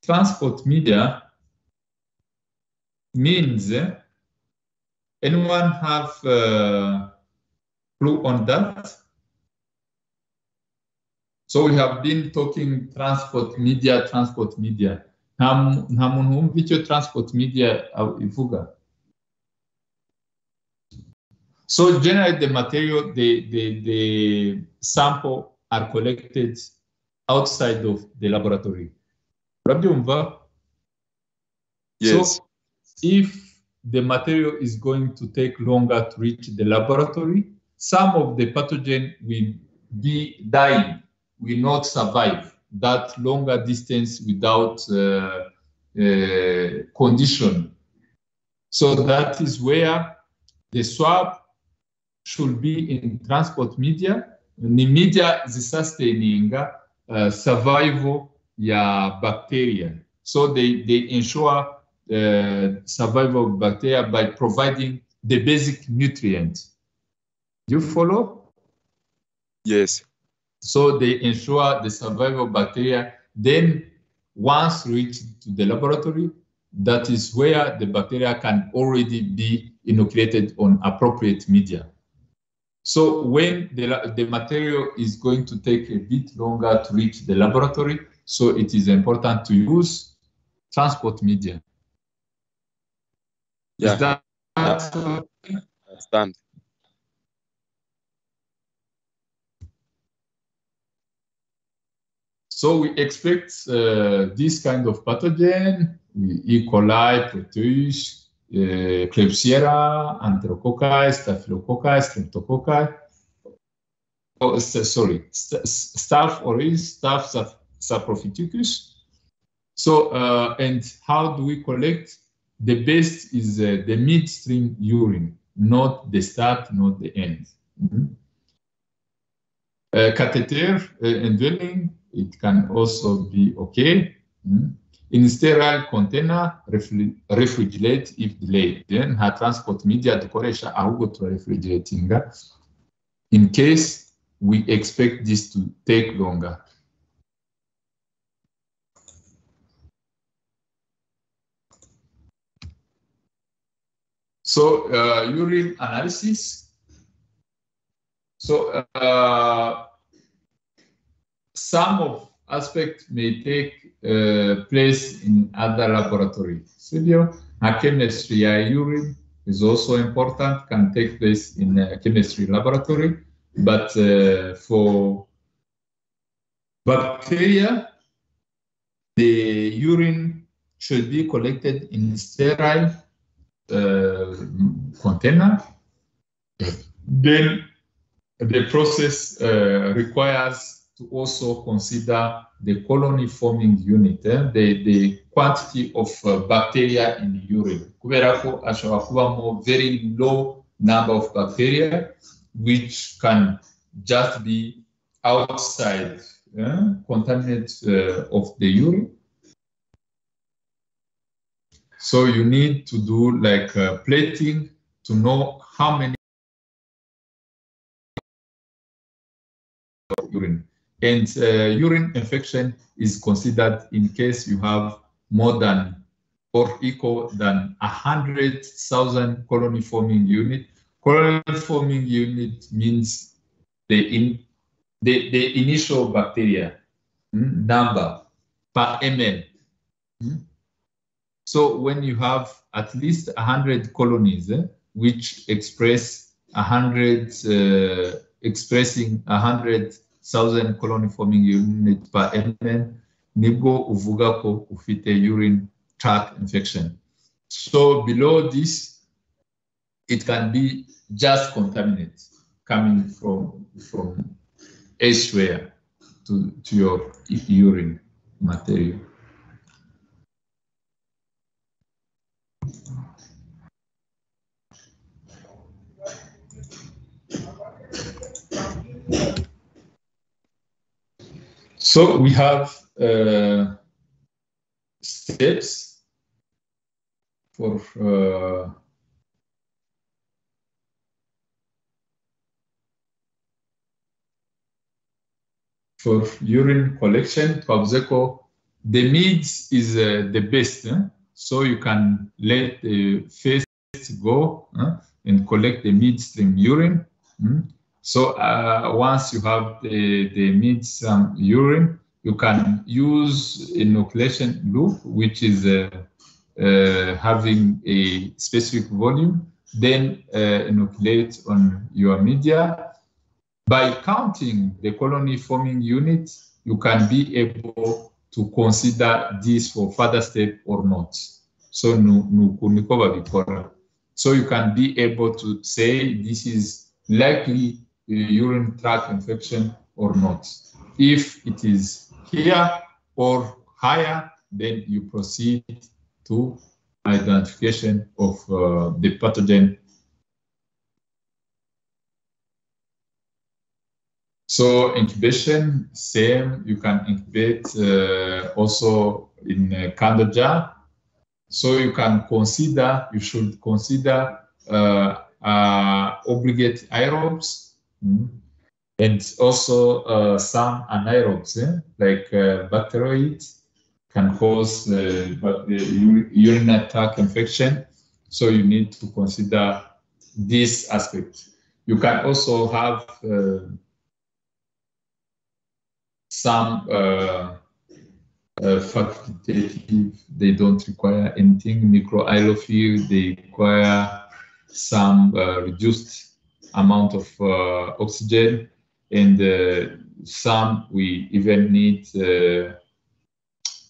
transport media means Anyone have uh, clue on that? So we have been talking transport media, transport media. Nta mu- nta muntu wumva icyo transport media uh, ivuga. So generally the material, the, the, the sample are collected outside of the laboratory. Urabyumva? Yes. So if the material is going to take longer to reach the laboratory, some of the pathogen will be dying, will not survive that longer distance without uh, uh, condition. So that is where the swab should be in transport media. Ni media zisustaininga uh, survival ya bacteria. So they, they ensure uh, survival of bacteria by providing the basic nutrients. Do you follow? Yes. So they ensure the survival of bacteria. Then once reached to the laboratory, that is where the bacteria can already be inoculated on appropriate media. So when the, the material is going to take a bit longer to reach the laboratory, so it is important to use transport media. Yeah. Is that uh, Understand. So we expect uh, this kind of pathogen, We E. coli, Proteus, uh, Klebsiella, Enterococci, Staphylococci, Streptococci. Oh, s- sorry, st- s- Staph aureus, Staph saph- saprophyticus. So, uh, and how do we collect? The best is uh, the midstream urine, not the start, not the end. Mhm. Uh, catheter uh, indwelling, it can also be okay. Mm. In sterile container, refri- refrigerate if delayed. Then her transport media dukoresha ahubwo turarefrigeratinga in case we expect this to take longer. So uh, urine analysis. So uh, some of aspects may take uh, place in other laboratories. Studio, a chemistry urine is also important, can take place in a chemistry laboratory, but for bacteria, the urine should be collected in sterile container. Then the process uh, requires to also consider the colony forming unit, eh, the, the quantity of uh, bacteria in urine. Kubera ko ashobora kubamo very low number of bacteria, which can just be outside eh, contaminant uh, of the urine. So you need to do like uh, plating to know how many urine. And uh, urine infection is considered in case you have more than or equal than 100,000 colony forming unit. Colony forming unit means the, in, the, the initial bacteria mm, number per ml. Mm. So when you have at least 100 colonies, eh, which express 100, uh, expressing 100,000 colony forming unit per ml, nibwo uvuga ko ufite urine tract infection. So below this, it can be just contaminant coming from, from elsewhere to, to your urine material. So we have uh, steps for uh, for urine collection. Ko the meads is uh, the best, eh? So you can let the face go. eh? and collect the midstream urine. Mm. So uh, once you have the, the midstream urine, you can use inoculation loop, which is uh, uh, having a specific volume, then uh, inoculate on your media. By counting the colony forming unit, you can be able to consider this for further step or not. So. So you can be able to say this is likely a urine tract infection or not. If it is here or higher, then you proceed to identification of uh, the pathogen. So incubation, same, you can incubate uh, also in candle jar. So you can consider, you should consider uh, uh obligate aerobes mm, and also uh, some anaerobes, eh? like uh, bacteroid can cause the, the urinary tract infection. So you need to consider this aspect. You can also have uh, some uh, uh, facultative, they don't require anything. Microaerophile, they require some uh, reduced amount of uh, oxygen. And uh, some we even need uh,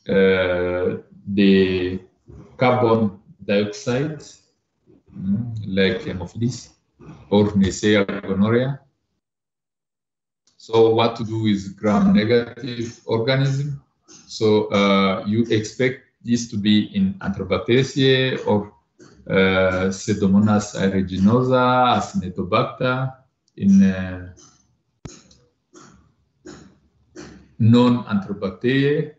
uh, the carbon dioxide, mm, like Haemophilus or Neisseria gonorrhea. So what to do is gram-negative organism. So uh, you expect this to be in Enterobacteriaceae or uh, Pseudomonas aeruginosa, Acinetobacter, in uh, non-Enterobacteriae,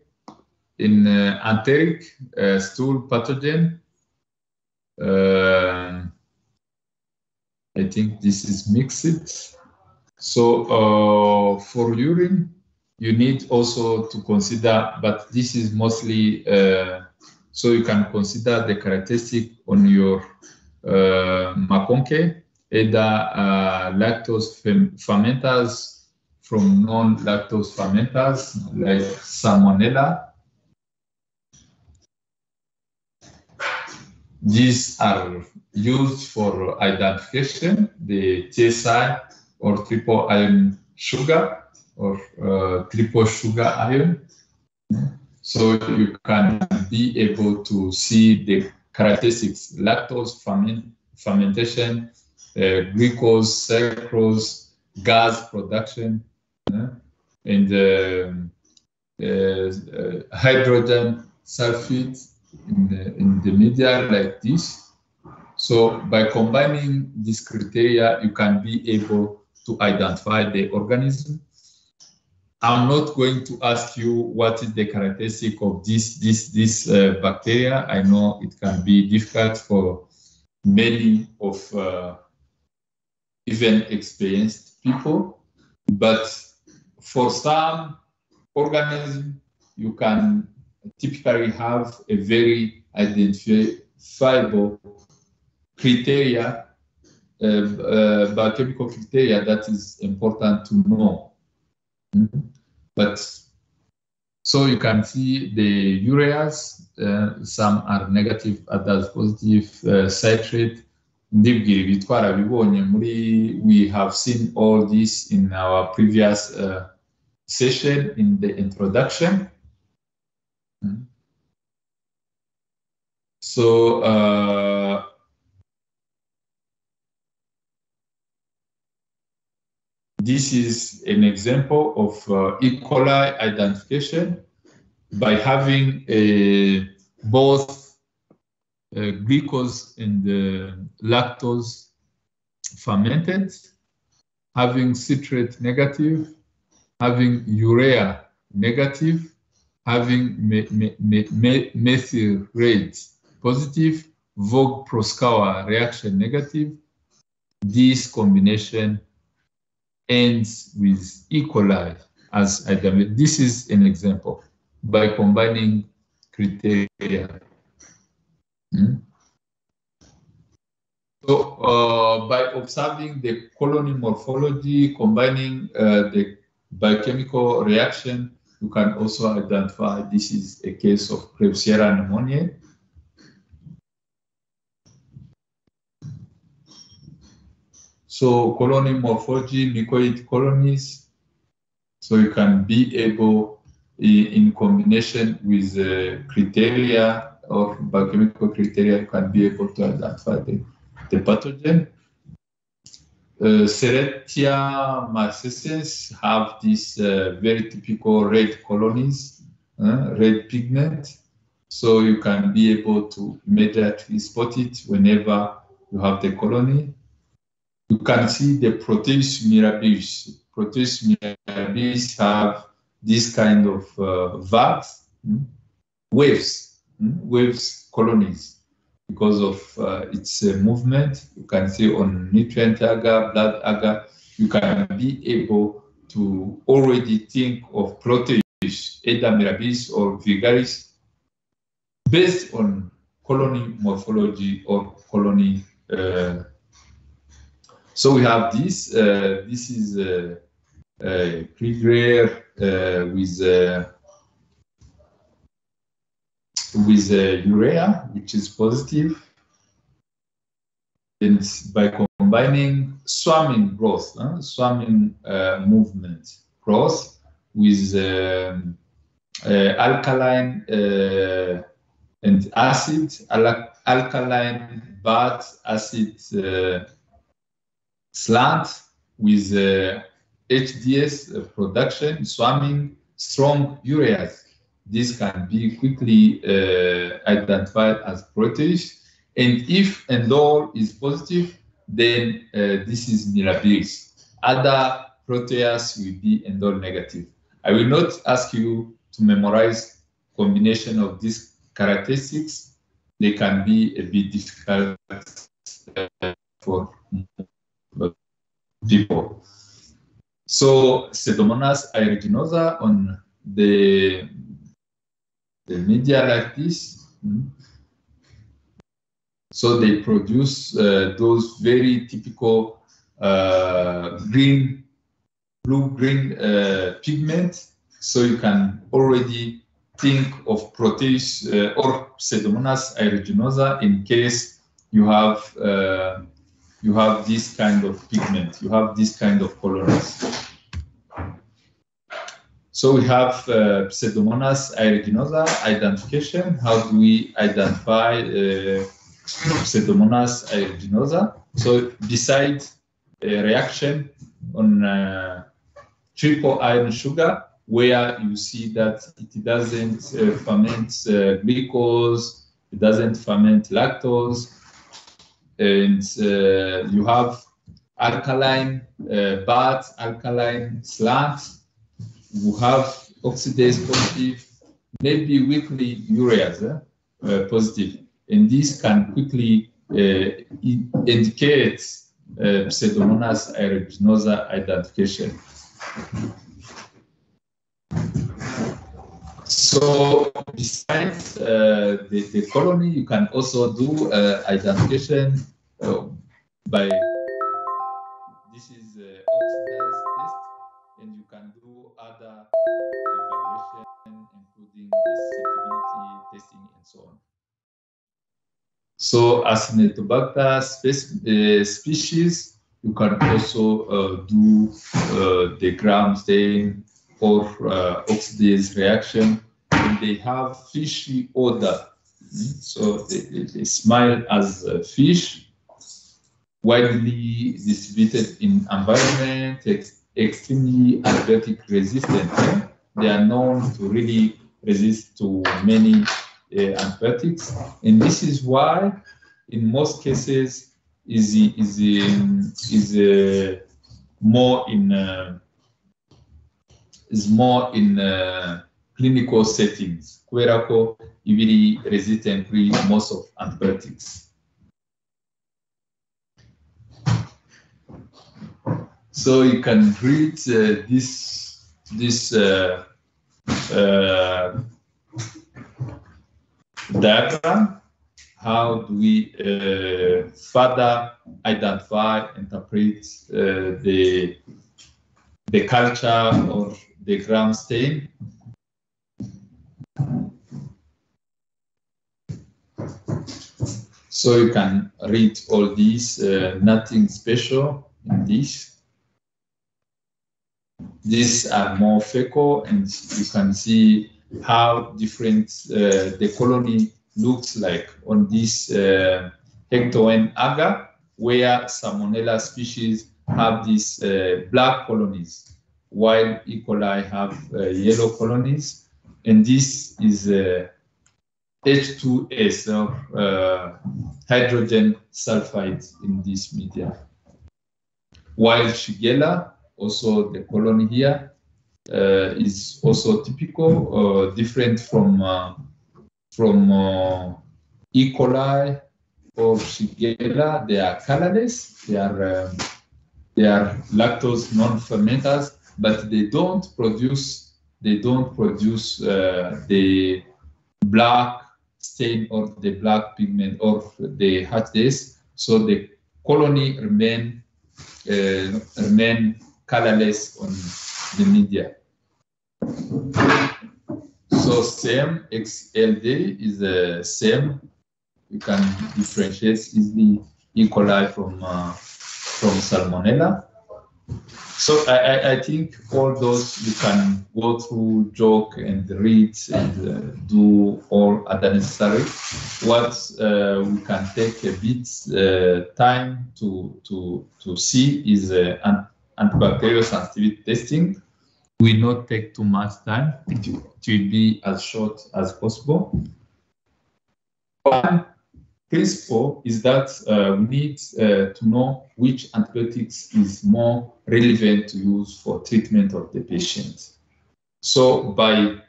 in uh, enteric uh, stool pathogen. Uh, I think this is mixed. So uh, for urine, you need also to consider, but this is mostly, uh, so you can consider the characteristic on your uh, MacConkey, either uh, lactose fermenters from non-lactose fermenters like Salmonella, These are used for identification, the TSI or triple iron sugar or uh, triple sugar iron. So you can be able to see the characteristics, lactose ferment, fermentation, uh, glucose, sucrose, gas production, uh, and um, uh, uh, hydrogen sulfate in the, in the media like this. So by combining these criteria, you can be able to identify the organism. I'm not going to ask you what is the characteristic of this this this uh, bacteria. I know it can be difficult for many of uh, even experienced people, but for some organisms, you can typically have a very identifiable criteria, biochemical criteria that is important to know. Mm -hmm. But so you can see the urease, uh, some are negative, others positive, uh, citrate, we have seen all this in our previous uh, session in the introduction so uh, this is an example of uh, E. coli identification by having a, both uh, glucose and lactose fermented, having citrate negative, having urea negative, having me, me, me, methyl red positive, Voges-Proskauer reaction negative. This combination ends with E. coli as item. This is an example by combining criteria. Hmm? So uh, by observing the colony morphology, combining uh, the biochemical reaction, you can also identify this is a case of Klebsiella pneumoniae. So colony morphology, mucoid colonies. So you can be able, in combination with uh, criteria or biochemical criteria, you can be able to identify the, the pathogen. Uh, marcescens have these uh, very typical red colonies, uh, red pigment. So you can be able to immediately spot it whenever you have the colony. You can see the Proteus mirabilis. Proteus mirabilis have this kind of uh, mm, waves, mm, waves colonies because of uh, its uh, movement. You can see on nutrient agar, blood agar, you can be able to already think of Proteus, either mirabilis or vulgaris, based on colony morphology or colony. Uh, so we have this. Uh, this is uh, uh, Kligler uh, with uh, with urea, which is positive. And by combining swarming growth, uh, swarming movement growth with um, uh, alkaline uh, and acid, al- alkaline but acid uh, slant with uh, HDS uh, production, swarming, strong urease. This can be quickly uh, identified as Proteus. And if indole is positive, then uh, this is mirabilis. Other Proteus will be indole negative. I will not ask you to memorize combination of these characteristics. They can be a bit difficult uh, for people. So Pseudomonas aeruginosa on the, the media like this. mm, So they produce uh, those very typical uh, green, blue-green uh, pigment. So you can already think of Proteus uh, or Pseudomonas aeruginosa in case you have uh, you have this kind of pigment, you have this kind of colonies. So we have uh, Pseudomonas aeruginosa identification. How do we identify uh, Pseudomonas aeruginosa? So besides a reaction on uh, triple iron sugar, where you see that it doesn't uh, ferment uh, glucose, it doesn't ferment lactose, and uh, you have alkaline uh, but alkaline slant who have oxidase positive maybe weakly urease eh, uh, positive. And this can quickly uh, indicate uh, pseudomonas aeruginosa identification. So besides the, the colony, you can also do uh, identification uh, by this is uh, oxidase test, and you can do other evaluation, including the susceptibility testing and so on. So Acinetobacter spec- uh, species, you can also uh, do the gram stain or oxidase reaction, and they have fishy odor. So they, they, smell as fish, widely distributed in environment, ex- extremely antibiotic resistant. They are known to really resist to many uh, antibiotics, and this is why, in most cases, is is is uh, more in uh, is more in uh, clinical settings, kubera ko ibiri resistant kuri most of antibiotics. So you can read uh, this this uh, uh, diagram how do we uh, further identify, interpret uh, the the culture or the gram stain. So you can read all these, uh, nothing special in this. These are more fecal and you can see how different uh, the colony looks like on this uh, Hektoen agar, where Salmonella species have these uh, black colonies, while E. coli have uh, yellow colonies. And this is uh, H2S, or uh, hydrogen sulfide in this media. While Shigella, also the colony here, uh, is also typical, uh, different from uh, from uh, E. coli or Shigella. They are colorless. They are um, they are lactose non-fermenters, but they don't produce they don't produce uh, the black stain or the black pigment or the HDS. So the colony remain uh, remain colorless on the media. So same XLD is the same. You can differentiate easily E. coli from uh, from Salmonella. So I, I, I think all those you can go through, joke and read and uh, do all other necessary. What uh, we can take a bit uh, time to to to see is uh, an- antibacterial sensitivity testing. We will not take too much time. It will it will be as short as possible. One principle is that uh, we need uh, to know which antibiotics is more relevant to use for treatment of the patient. So by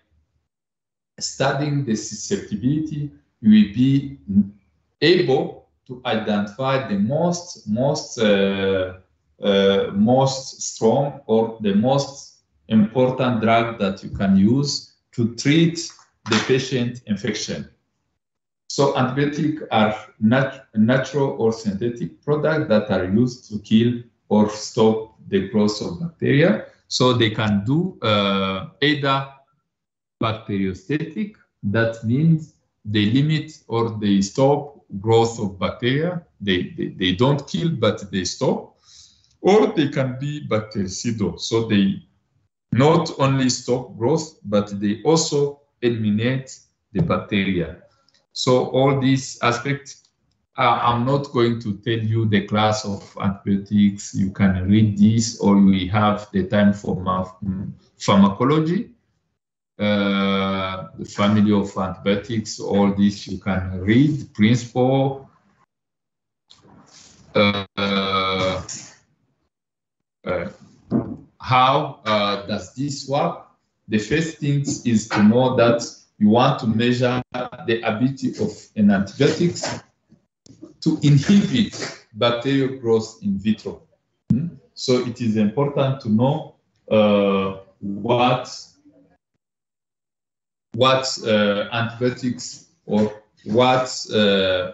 studying the susceptibility, we will be able to identify the most most uh, uh, most strong or the most important drug that you can use to treat the patient infection. So antibiotics are nat- natural or synthetic products that are used to kill or stop the growth of bacteria. So they can do uh, either bacteriostatic, that means they limit or they stop growth of bacteria. They, they, they don't kill, but they stop. Or they can be bactericidal. So they not only stop growth, but they also eliminate the bacteria. So all these aspects, uh, I'm not going to tell you the class of antibiotics. You can read this, or we have the time for pharmacology, uh, the family of antibiotics. All this you can read. Principle. Uh, uh, how uh, does this work? The first thing is to know that you want to measure the ability of an antibiotics to inhibit bacterial growth in vitro. Hmm? So it is important to know uh, what what uh, antibiotics or what uh,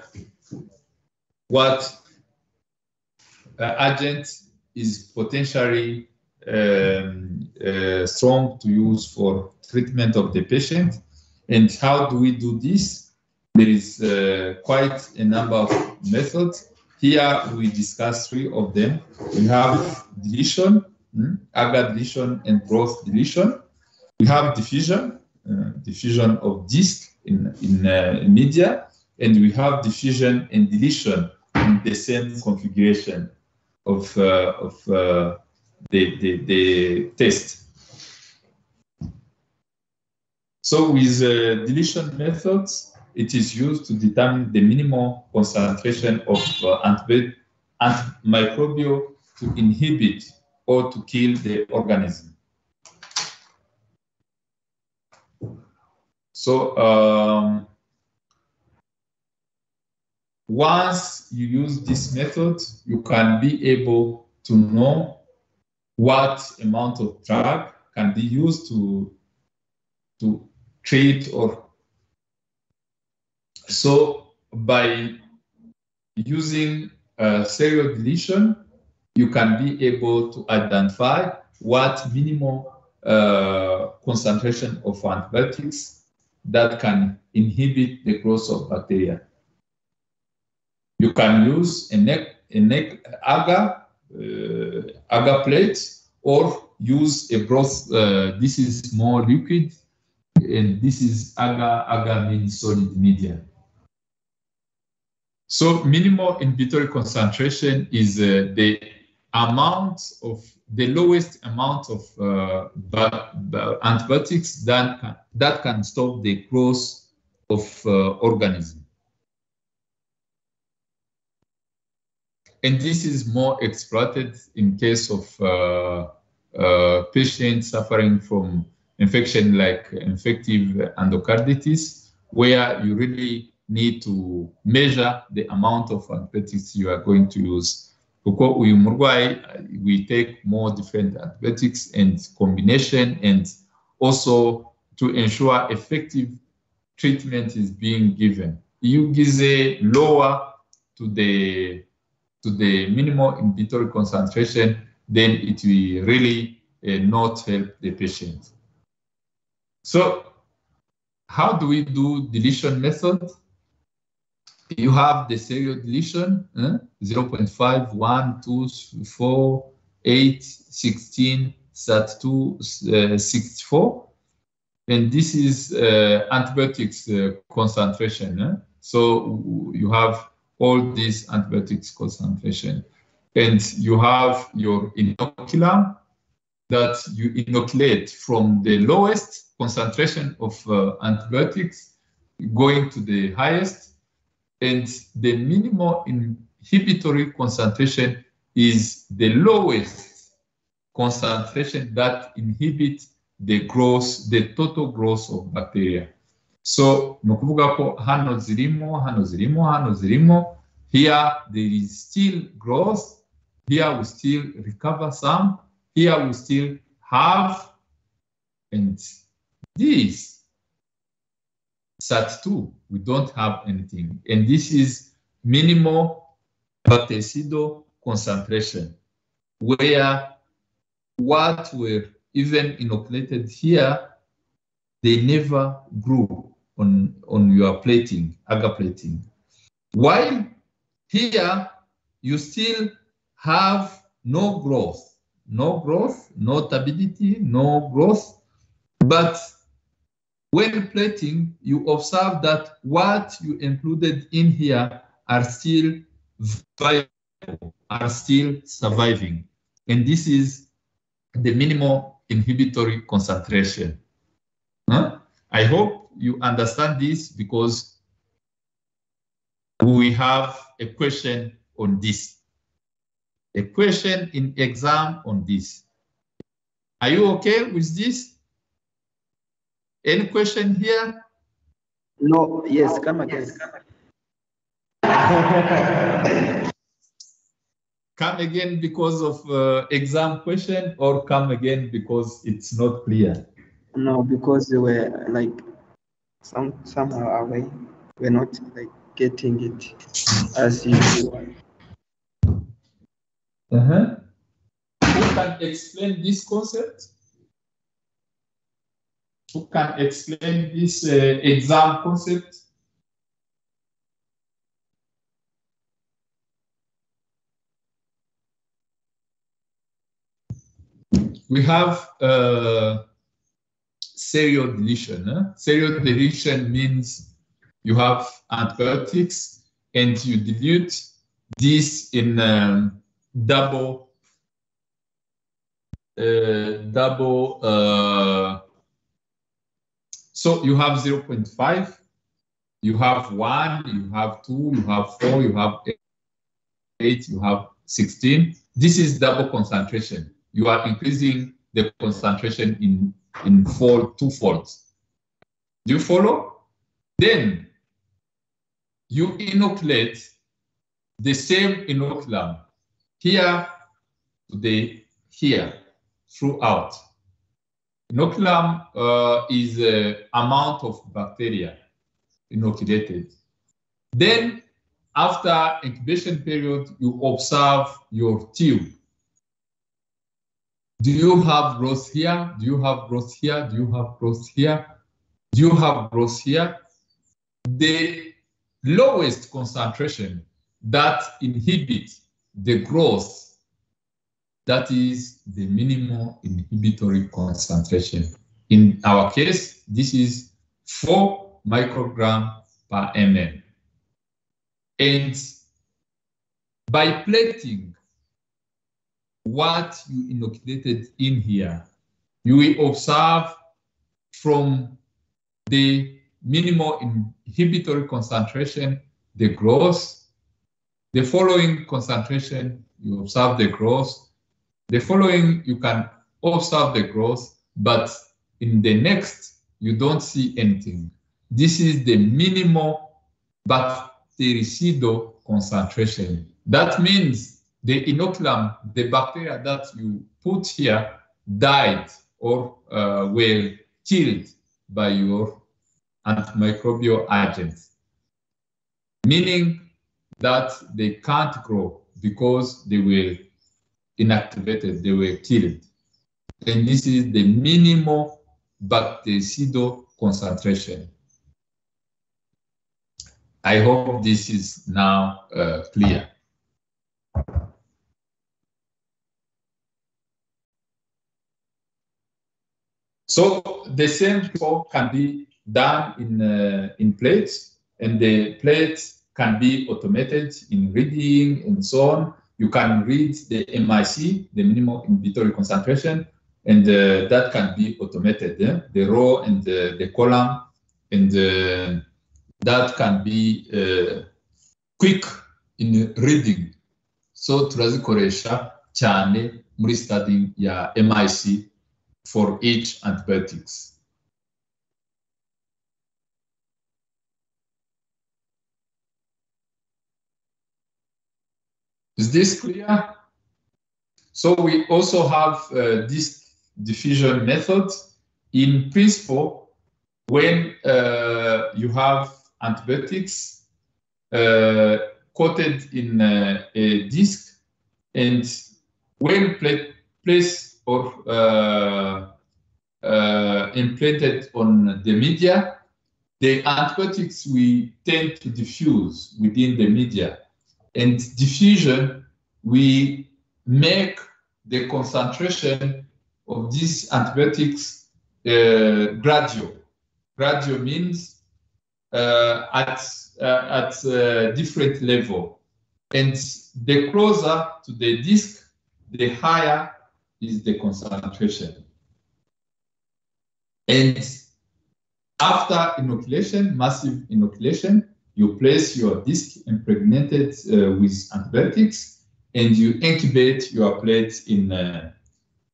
what uh, agent is potentially um, uh, strong to use for treatment of the patient. And how do we do this? There is uh, quite a number of methods. Here we discuss three of them. We have dilution, hmm, agar dilution, and broth dilution. We have diffusion, uh, diffusion of disc in, in uh, media, and we have diffusion and dilution in the same configuration of, uh, of uh, the, the, the test. So with uh, dilution methods, it is used to determine the minimal concentration of uh, antimicrobial to inhibit or to kill the organism. So um, once you use this method, you can be able to know what amount of drug can be used to to treat or so by using uh, serial dilution, you can be able to identify what minimal uh, concentration of antibiotics that can inhibit the growth of bacteria. You can use a neck, a neck agar, uh, agar plate, or use a broth. Uh, this is more liquid, and this is agar. Agar means solid media. So minimal inhibitory concentration is uh, the amount of the lowest amount of uh, antibiotics that can, that can stop the growth of uh, organism. And this is more exploited in case of uh, uh, patients suffering from infection like infective endocarditis, where you really need to measure the amount of antibiotics you are going to use. Uyu murwayi, we take more different antibiotics and combination and also to ensure effective treatment is being given. You give a lower to the to the minimal inhibitory concentration, then it will really uh, not help the patient. So how do we do dilution method? You have the serial dilution, eh? 0 0.5, 1, 2, 4, 8, 16, 32, uh, 64. And this is uh, antibiotics uh, concentration. Eh? So you have all these antibiotics concentration. And you have your inoculum that you inoculate from the lowest concentration of uh, antibiotics going to the highest. And the minimal inhibitory concentration is the lowest concentration that inhibits the growth, the total growth of bacteria. So hano zirimo hano zirimo hano zirimo here there is still growth here we still recover some here we still have and this SAT2 we don't have anything and this is minimal bactericidal concentration where what were even inoculated here they never grew on, on your plating, agar plating. While here, you still have no growth, no growth, no stability, no growth. But when plating, you observe that what you included in here are still viable, are still surviving. And this is the minimal inhibitory concentration. Huh? I hope you understand this because we have a question on this. A question in exam on this. Are you okay with this? Any question here? No, yes, come again. come again because of uh, exam question or come again because it's not clear? No, because they were like some somehow away. We're not like getting it as usual. Uh-huh. Who can explain this concept? Who can explain this uh, exam concept? We have uh, serial dilution. Eh? Serial dilution means you have antibiotics and you dilute this in um, double uh, double uh, so you have 0.5 you have 1 you have 2 you have 4 you have 8 you have 16 this is double concentration. You are increasing the concentration in in four two folds. Do you follow? Then you inoculate the same inoculum here today, here throughout. Inoculum uh, is the amount of bacteria inoculated. Then after incubation period, you observe your tube. Do you have growth here? Do you have growth here? Do you have growth here? Do you have growth here? The lowest concentration that inhibits the growth, that is the minimal inhibitory concentration. In our case, this is 4 microgram per mm. And by plating what you inoculated in here, you will observe from the minimal inhibitory concentration, the growth. The following concentration, you observe the growth. The following, you can observe the growth, but in the next, you don't see anything. This is the minimal bactericidal concentration. That means the inoculum, the bacteria that you put here, died or uh, were killed by your antimicrobial agents, meaning that they can't grow because they were inactivated, they were killed. And this is the minimal bactericidal concentration. I hope this is now uh, clear. So the same form can be done in, uh, in plates, and the plates can be automated in reading and so on. You can read the MIC, the minimum inhibitory concentration, and uh, that can be automated. Yeah? The row and the, the column, and uh, that can be uh, quick in reading. So turazikoresha cyane muri studying ya MIC for each antibiotics. Is this clear? So we also have uh, this diffusion method. In principle, when uh, you have antibiotics uh, coated in uh, a disc, and when placed or uh, uh, implanted on the media, the antibiotics we tend to diffuse within the media. And diffusion, we make the concentration of these antibiotics uh, gradual. Gradual means uh, at uh, at a different level, and the closer to the disc, the higher is the concentration. And after inoculation, massive inoculation, you place your disc impregnated uh, with antibiotics and you incubate your plate in, uh,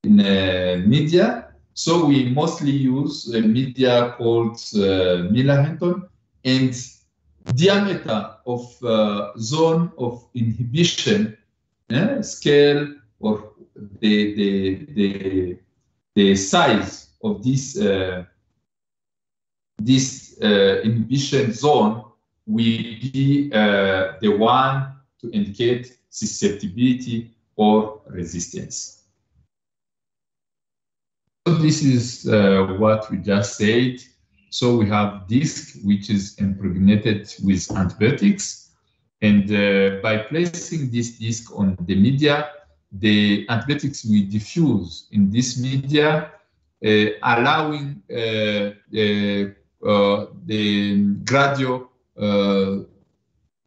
in uh, media. So we mostly use a media called uh, Mueller-Hinton and diameter of uh, zone of inhibition eh, scale or the, the, the, the size of this, uh, this uh, inhibition zone will be uh, the one to indicate susceptibility or resistance. So this is uh, what we just said. So we have disc, which is impregnated with antibiotics. And uh, by placing this disc on the media, the antibiotics will diffuse in this media, uh, allowing uh, the, uh, the gradual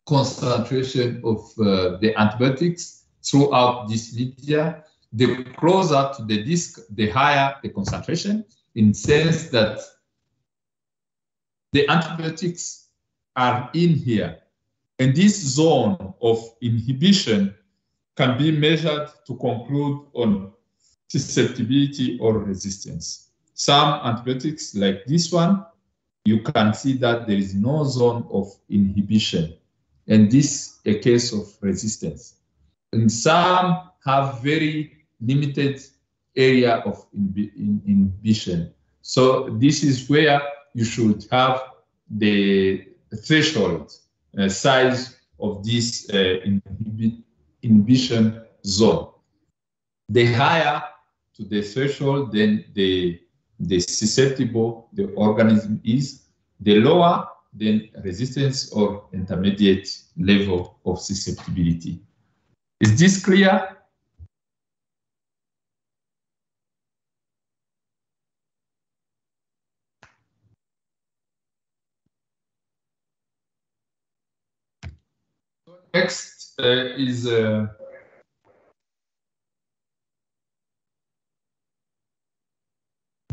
concentration of uh, the antibiotics throughout this media. The closer to the disc, the higher the concentration, in sense that the antibiotics are in here. And this zone of inhibition can be measured to conclude on susceptibility or resistance. Some antibiotics, like this one, you can see that there is no zone of inhibition, and this a case of resistance. And some have very limited area of inhibition. So this is where you should have the threshold uh, size of this uh, inhibi- inhibition zone. The higher to the threshold, then the, the susceptible the organism is, the lower then resistance or intermediate level of susceptibility. Is this clear? Next uh, is uh,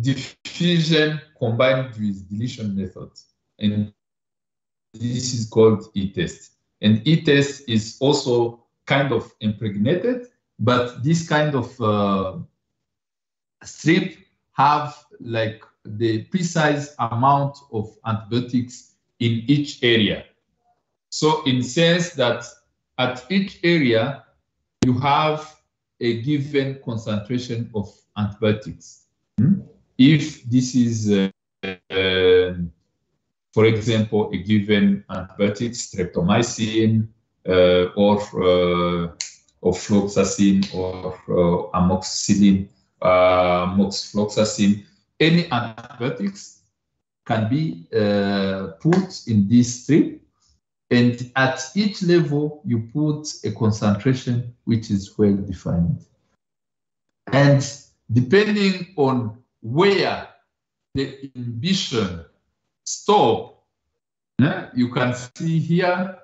diffusion combined with dilution method. And this is called e-test. And e-test is also kind of impregnated, but this kind of uh, strip have like the precise amount of antibiotics in each area. So in sense that at each area, you have a given concentration of antibiotics. Hmm? If this is, uh, uh, for example, a given antibiotic, streptomycin, uh, or uh, or fluoxacin, or uh, amoxicillin, uh, moxifloxacin, any antibiotics can be uh, put in this strip and at each level, you put a concentration which is well defined. And depending on where the inhibition stop, yeah, you can see here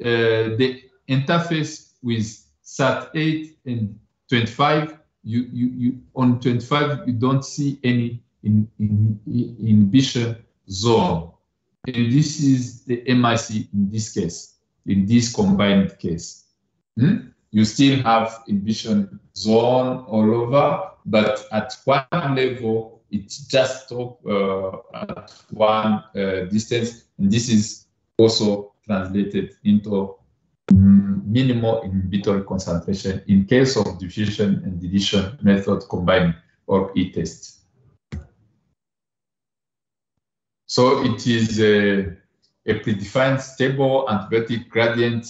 uh, the interface with SAT8 and 25. You, you, you on 25, you don't see any in, in, in inhibition zone. And this is the MIC in this case, in this combined case. Hmm? You still have inhibition zone all over, but at one level, it's just stop uh, at one uh, distance. And this is also translated into minimal inhibitory concentration in case of diffusion and dilution method combined or e-test. So it is a, a predefined stable antibiotic gradient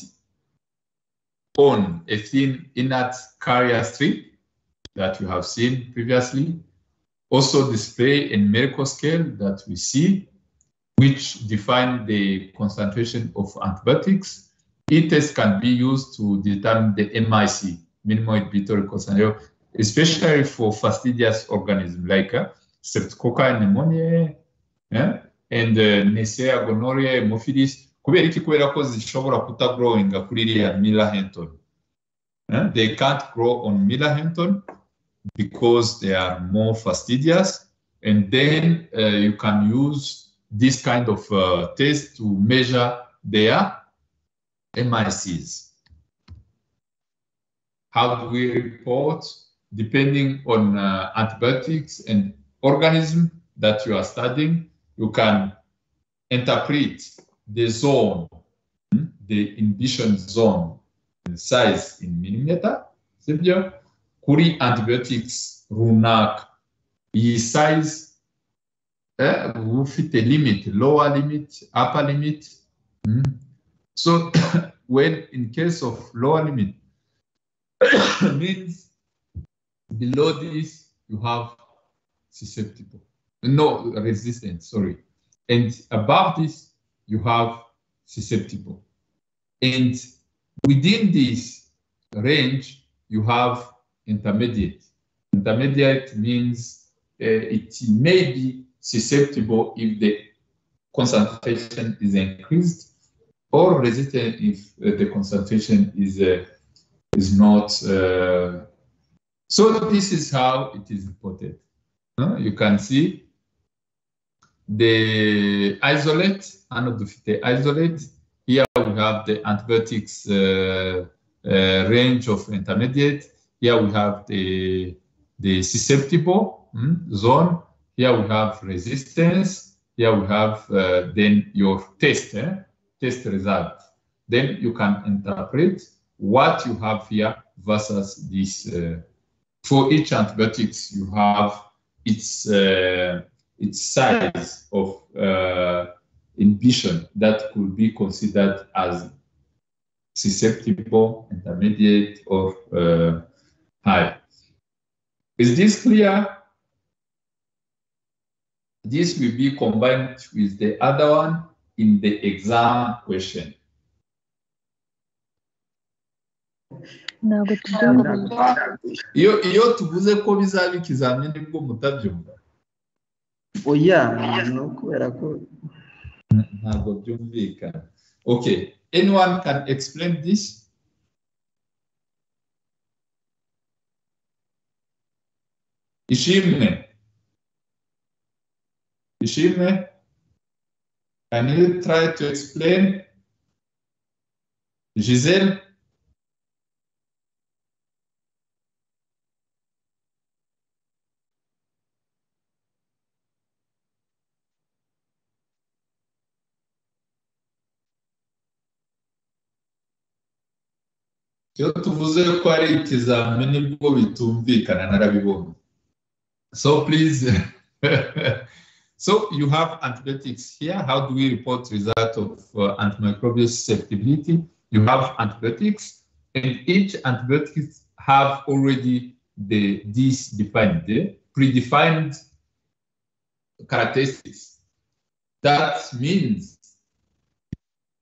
on a thin inert carrier strip that we have seen previously. Also display a numerical scale that we see, which define the concentration of antibiotics. E-test can be used to determine the MIC, minimal inhibitory concentration, especially for fastidious organisms like uh, Streptococcus pneumoniae, yeah? and uh, Neisseria gonorrhea, Haemophilus, kubera iki kubera ko zishobora kutagrowinga kuri iriya Mueller-Hinton. Eh? They can't grow on Mueller-Hinton because they are more fastidious. And then uh, you can use this kind of uh, test to measure their MICs. How do we report? Depending on uh, antibiotics and organism that you are studying, you can interpret the zone, hmm, the inhibition zone size in millimeter, sibyo? Kuri antibiotics runaka. Iyi size eh, uba ufite limit, lower limit, upper limit. Hmm. So when in case of lower limit, means below this you have susceptible no resistance, sorry. And above this, you have susceptible. And within this range, you have intermediate. Intermediate means uh, it may be susceptible if the concentration is increased or resistant if uh, the concentration is uh, is not. so this is how it is reported. you can see the isolate, anodophyte isolate. Here we have the antibiotics uh, uh, range of intermediate. Here we have the, the susceptible mm, zone. Here we have resistance. Here we have uh, then your test, eh? test result. Then you can interpret what you have here versus this. Uh, for each antibiotics, you have its uh, its size of uh, inhibition that could be considered as susceptible, intermediate, or uh, high. Is this clear? This will be combined with the other one in the exam question. ntabwo tubyumva iyo iyo tuvuze ko bizaba ikizamini bwo mutabyumva oh, oya no kubera ko ntabwo byumvikana okay anyone can explain this ishimwe ishimwe can you try to explain. Giselle. Iyo tuvuze ko ari ikizamini bwo bitumvikana narabibonye. So please so you have antibiotics here. How do we report result of uh, antimicrobial susceptibility? You have antibiotics and each antibiotics have already the these defined the predefined characteristics. That means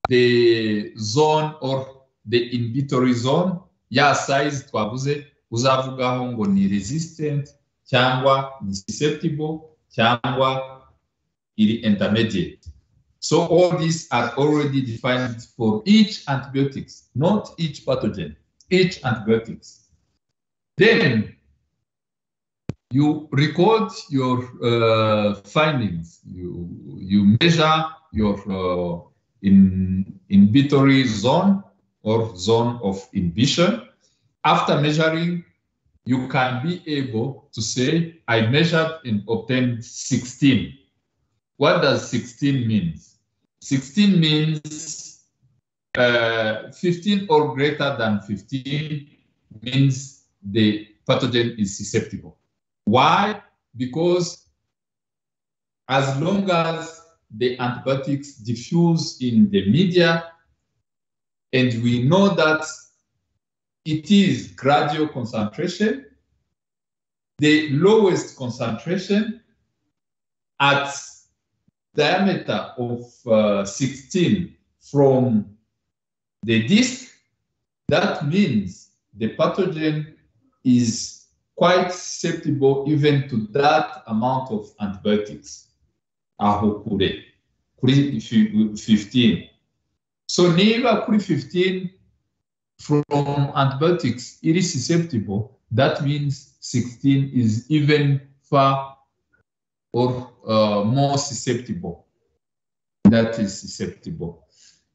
the zone or the inhibitory zone ya size twavuze uzavugaho ngo ni resistant cyangwa ni susceptible cyangwa iri intermediate. So all these are already defined for each antibiotics not each pathogen each antibiotics. Then you record your uh, findings. You you measure your uh, in inhibitory zone or zone of inhibition. After measuring, you can be able to say, I measured and obtained 16. What does 16 mean? 16 means uh, 15 or greater than 15 means the pathogen is susceptible. Why? Because as long as the antibiotics diffuse in the media, and we know that it is gradual concentration. The lowest concentration at diameter of uh, 16 from the disc, that means the pathogen is quite susceptible even to that amount of antibiotics. Aho kure, kuri 15. So kuri 15 from antibiotics it is susceptible, that means 16 is even far or uh, more susceptible. That is susceptible.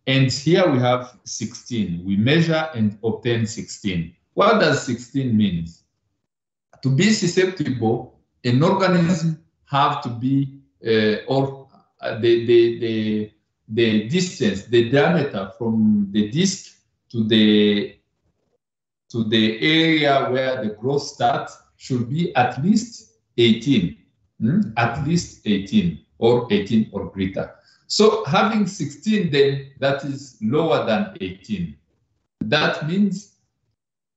And here we have 16. We measure and obtain 16. What does 16 mean? To be susceptible, an organism have to be, uh, or uh, the, the, the, the distance, the diameter from the disc to the to the area where the growth starts should be at least 18, hmm? at least 18 or 18 or greater. So having 16 then that is lower than 18. That means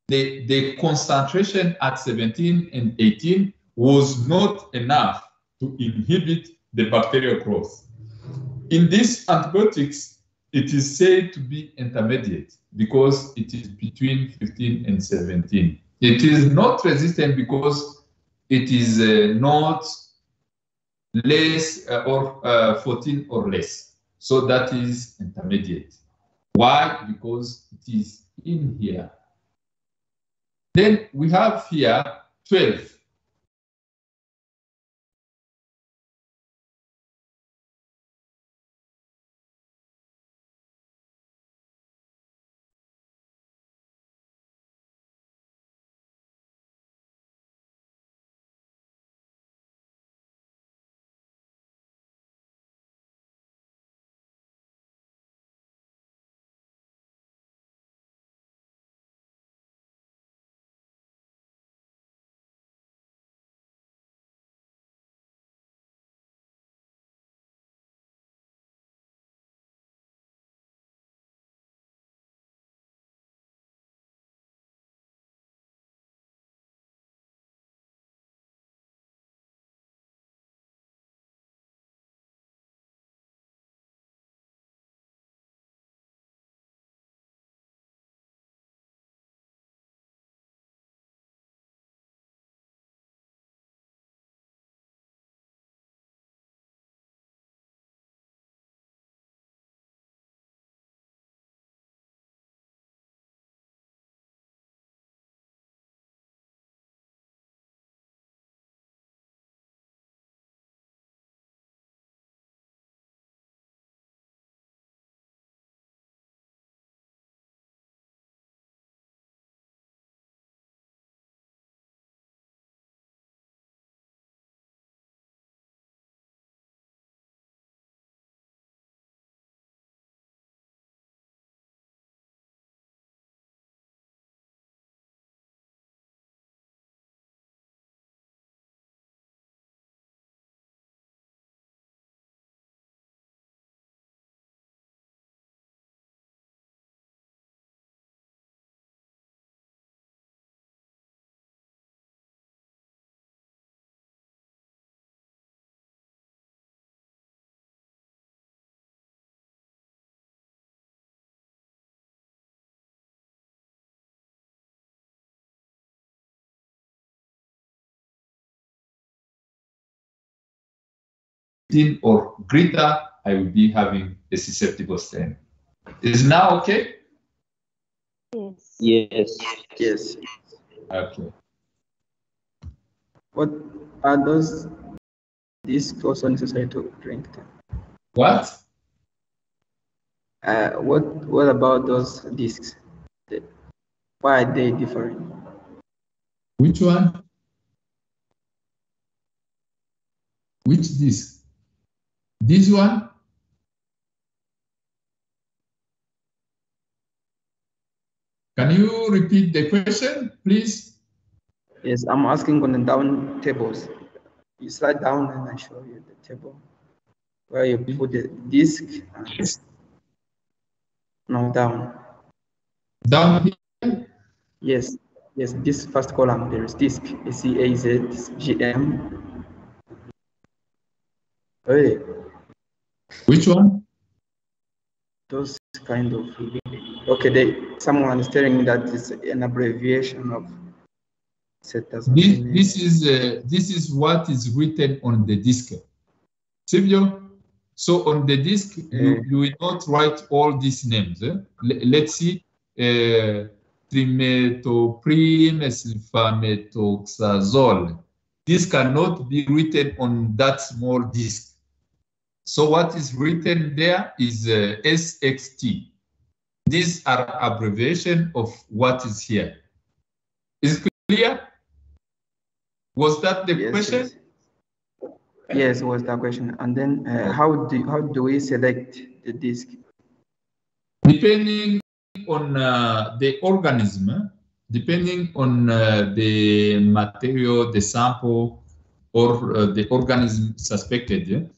the, the concentration at 17 and 18 was not enough to inhibit the bacterial growth. In these antibiotics, it is said to be intermediate because it is between 15 and 17. It is not resistant because it is uh, not less uh, or uh, 14 or less. So that is intermediate. Why? Because it is in here. Then we have here 12. 15 or greater, I will be having a susceptible strain. Is now okay? Yes. Yes. Yes. Okay. What are those discs also necessary to drink them? What? Uh, what what about those discs? Why are they different? Which one? Which disc? This one? Can you repeat the question, please? Yes, I'm asking on the down tables. You slide down and I show you the table where you put the and now down. Down here? Yes, yes, this first column there is disc, C A Z G M. Hey, Which one? those kind of okay. They someone is telling me that it's an abbreviation of This, this is uh, this is what is written on the disc. Silvio, so on the disc you, Mm. you will not write all these names. eh? Let's see, uh, trimethoprim, sulfamethoxazole. This cannot be written on that small disc. So what is written there is uh, SXT. These are abbreviation of what is here. Is it clear? Was that the Yes, question? yes. Yes, was that question. And then uh, how do how do we select the disc? Depending on uh, the organism, depending on uh, the material, the sample, or uh, the organism suspected,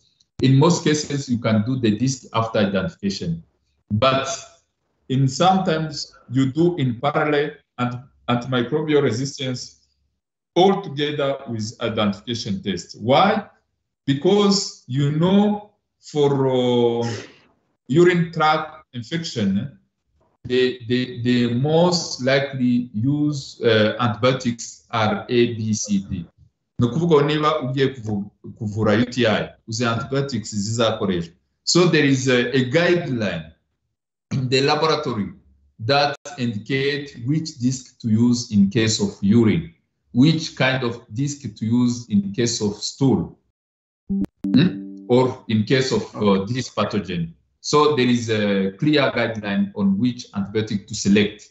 in most cases you can do the disc after identification. But in sometimes you do in parallel and antimicrobial resistance all together with identification test. Why? Because you know for uh, urine tract infection, the, the, the most likely use uh, antibiotics are A, B, C, D. ni ukuvuga niba ugiye kuvura UTI uzi antibiotics zizakoreshwa so there is a, a guideline in the laboratory that indicate which disc to use in case of urine which kind of disc to use in case of stool Hmm? or in case of uh, this pathogen so there is a clear guideline on which antibiotic to select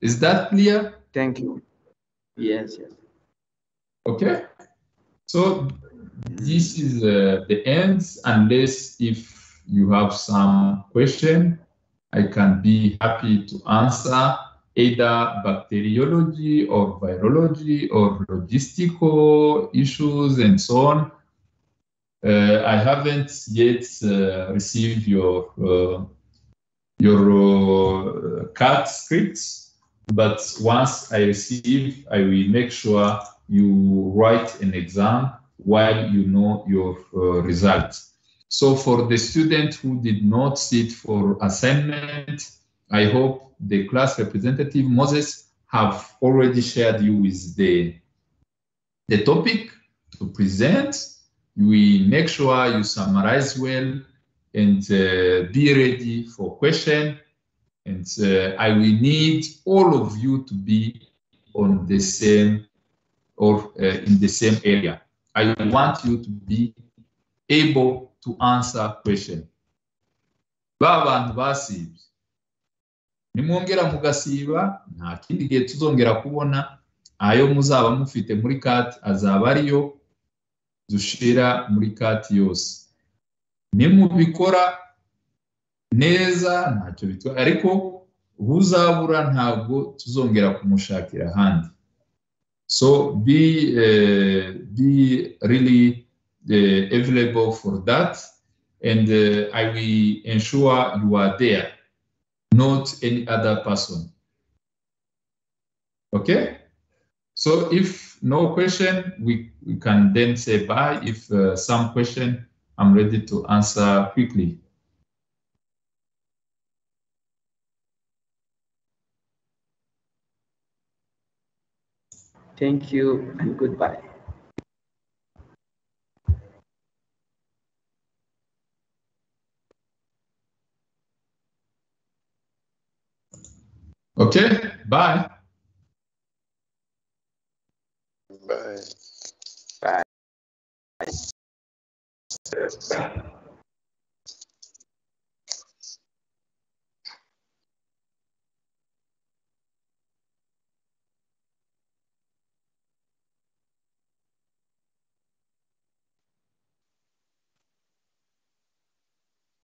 is that clear Thank you. Yes, yes. Okay, so this is uh, the end. Unless if you have some question, I can be happy to answer either bacteriology or virology or logistical issues and so on. Uh, I haven't yet uh, received your uh, your uh, CAT scripts, but once I receive, I will make sure you write an exam while you know your uh, results. So for the student who did not sit for assignment, I hope the class representative Moses have already shared you with the, the topic to present. We make sure you summarize well and uh, be ready for question. And uh, I will need all of you to be on the same or uh, in the same area. I want you to be able to answer question. Ba bantu basibye nimwongera mugasiba nta kindi gihe tuzongera kubona. Ayo muzaba mufite muri kati azaba ariyo dushira muri kati yose. Nimubikora neza ntacyo bitwaye ariko uzabura ntabwo tuzongera kumushakira ahandi. So be uh, be really uh, available for that, and uh, I will ensure you are there, not any other person. Okay. So if no question, we, we can then say bye. If uh, some question, I'm ready to answer quickly. Thank you and goodbye. Okay, bye. Bye. Bye. bye.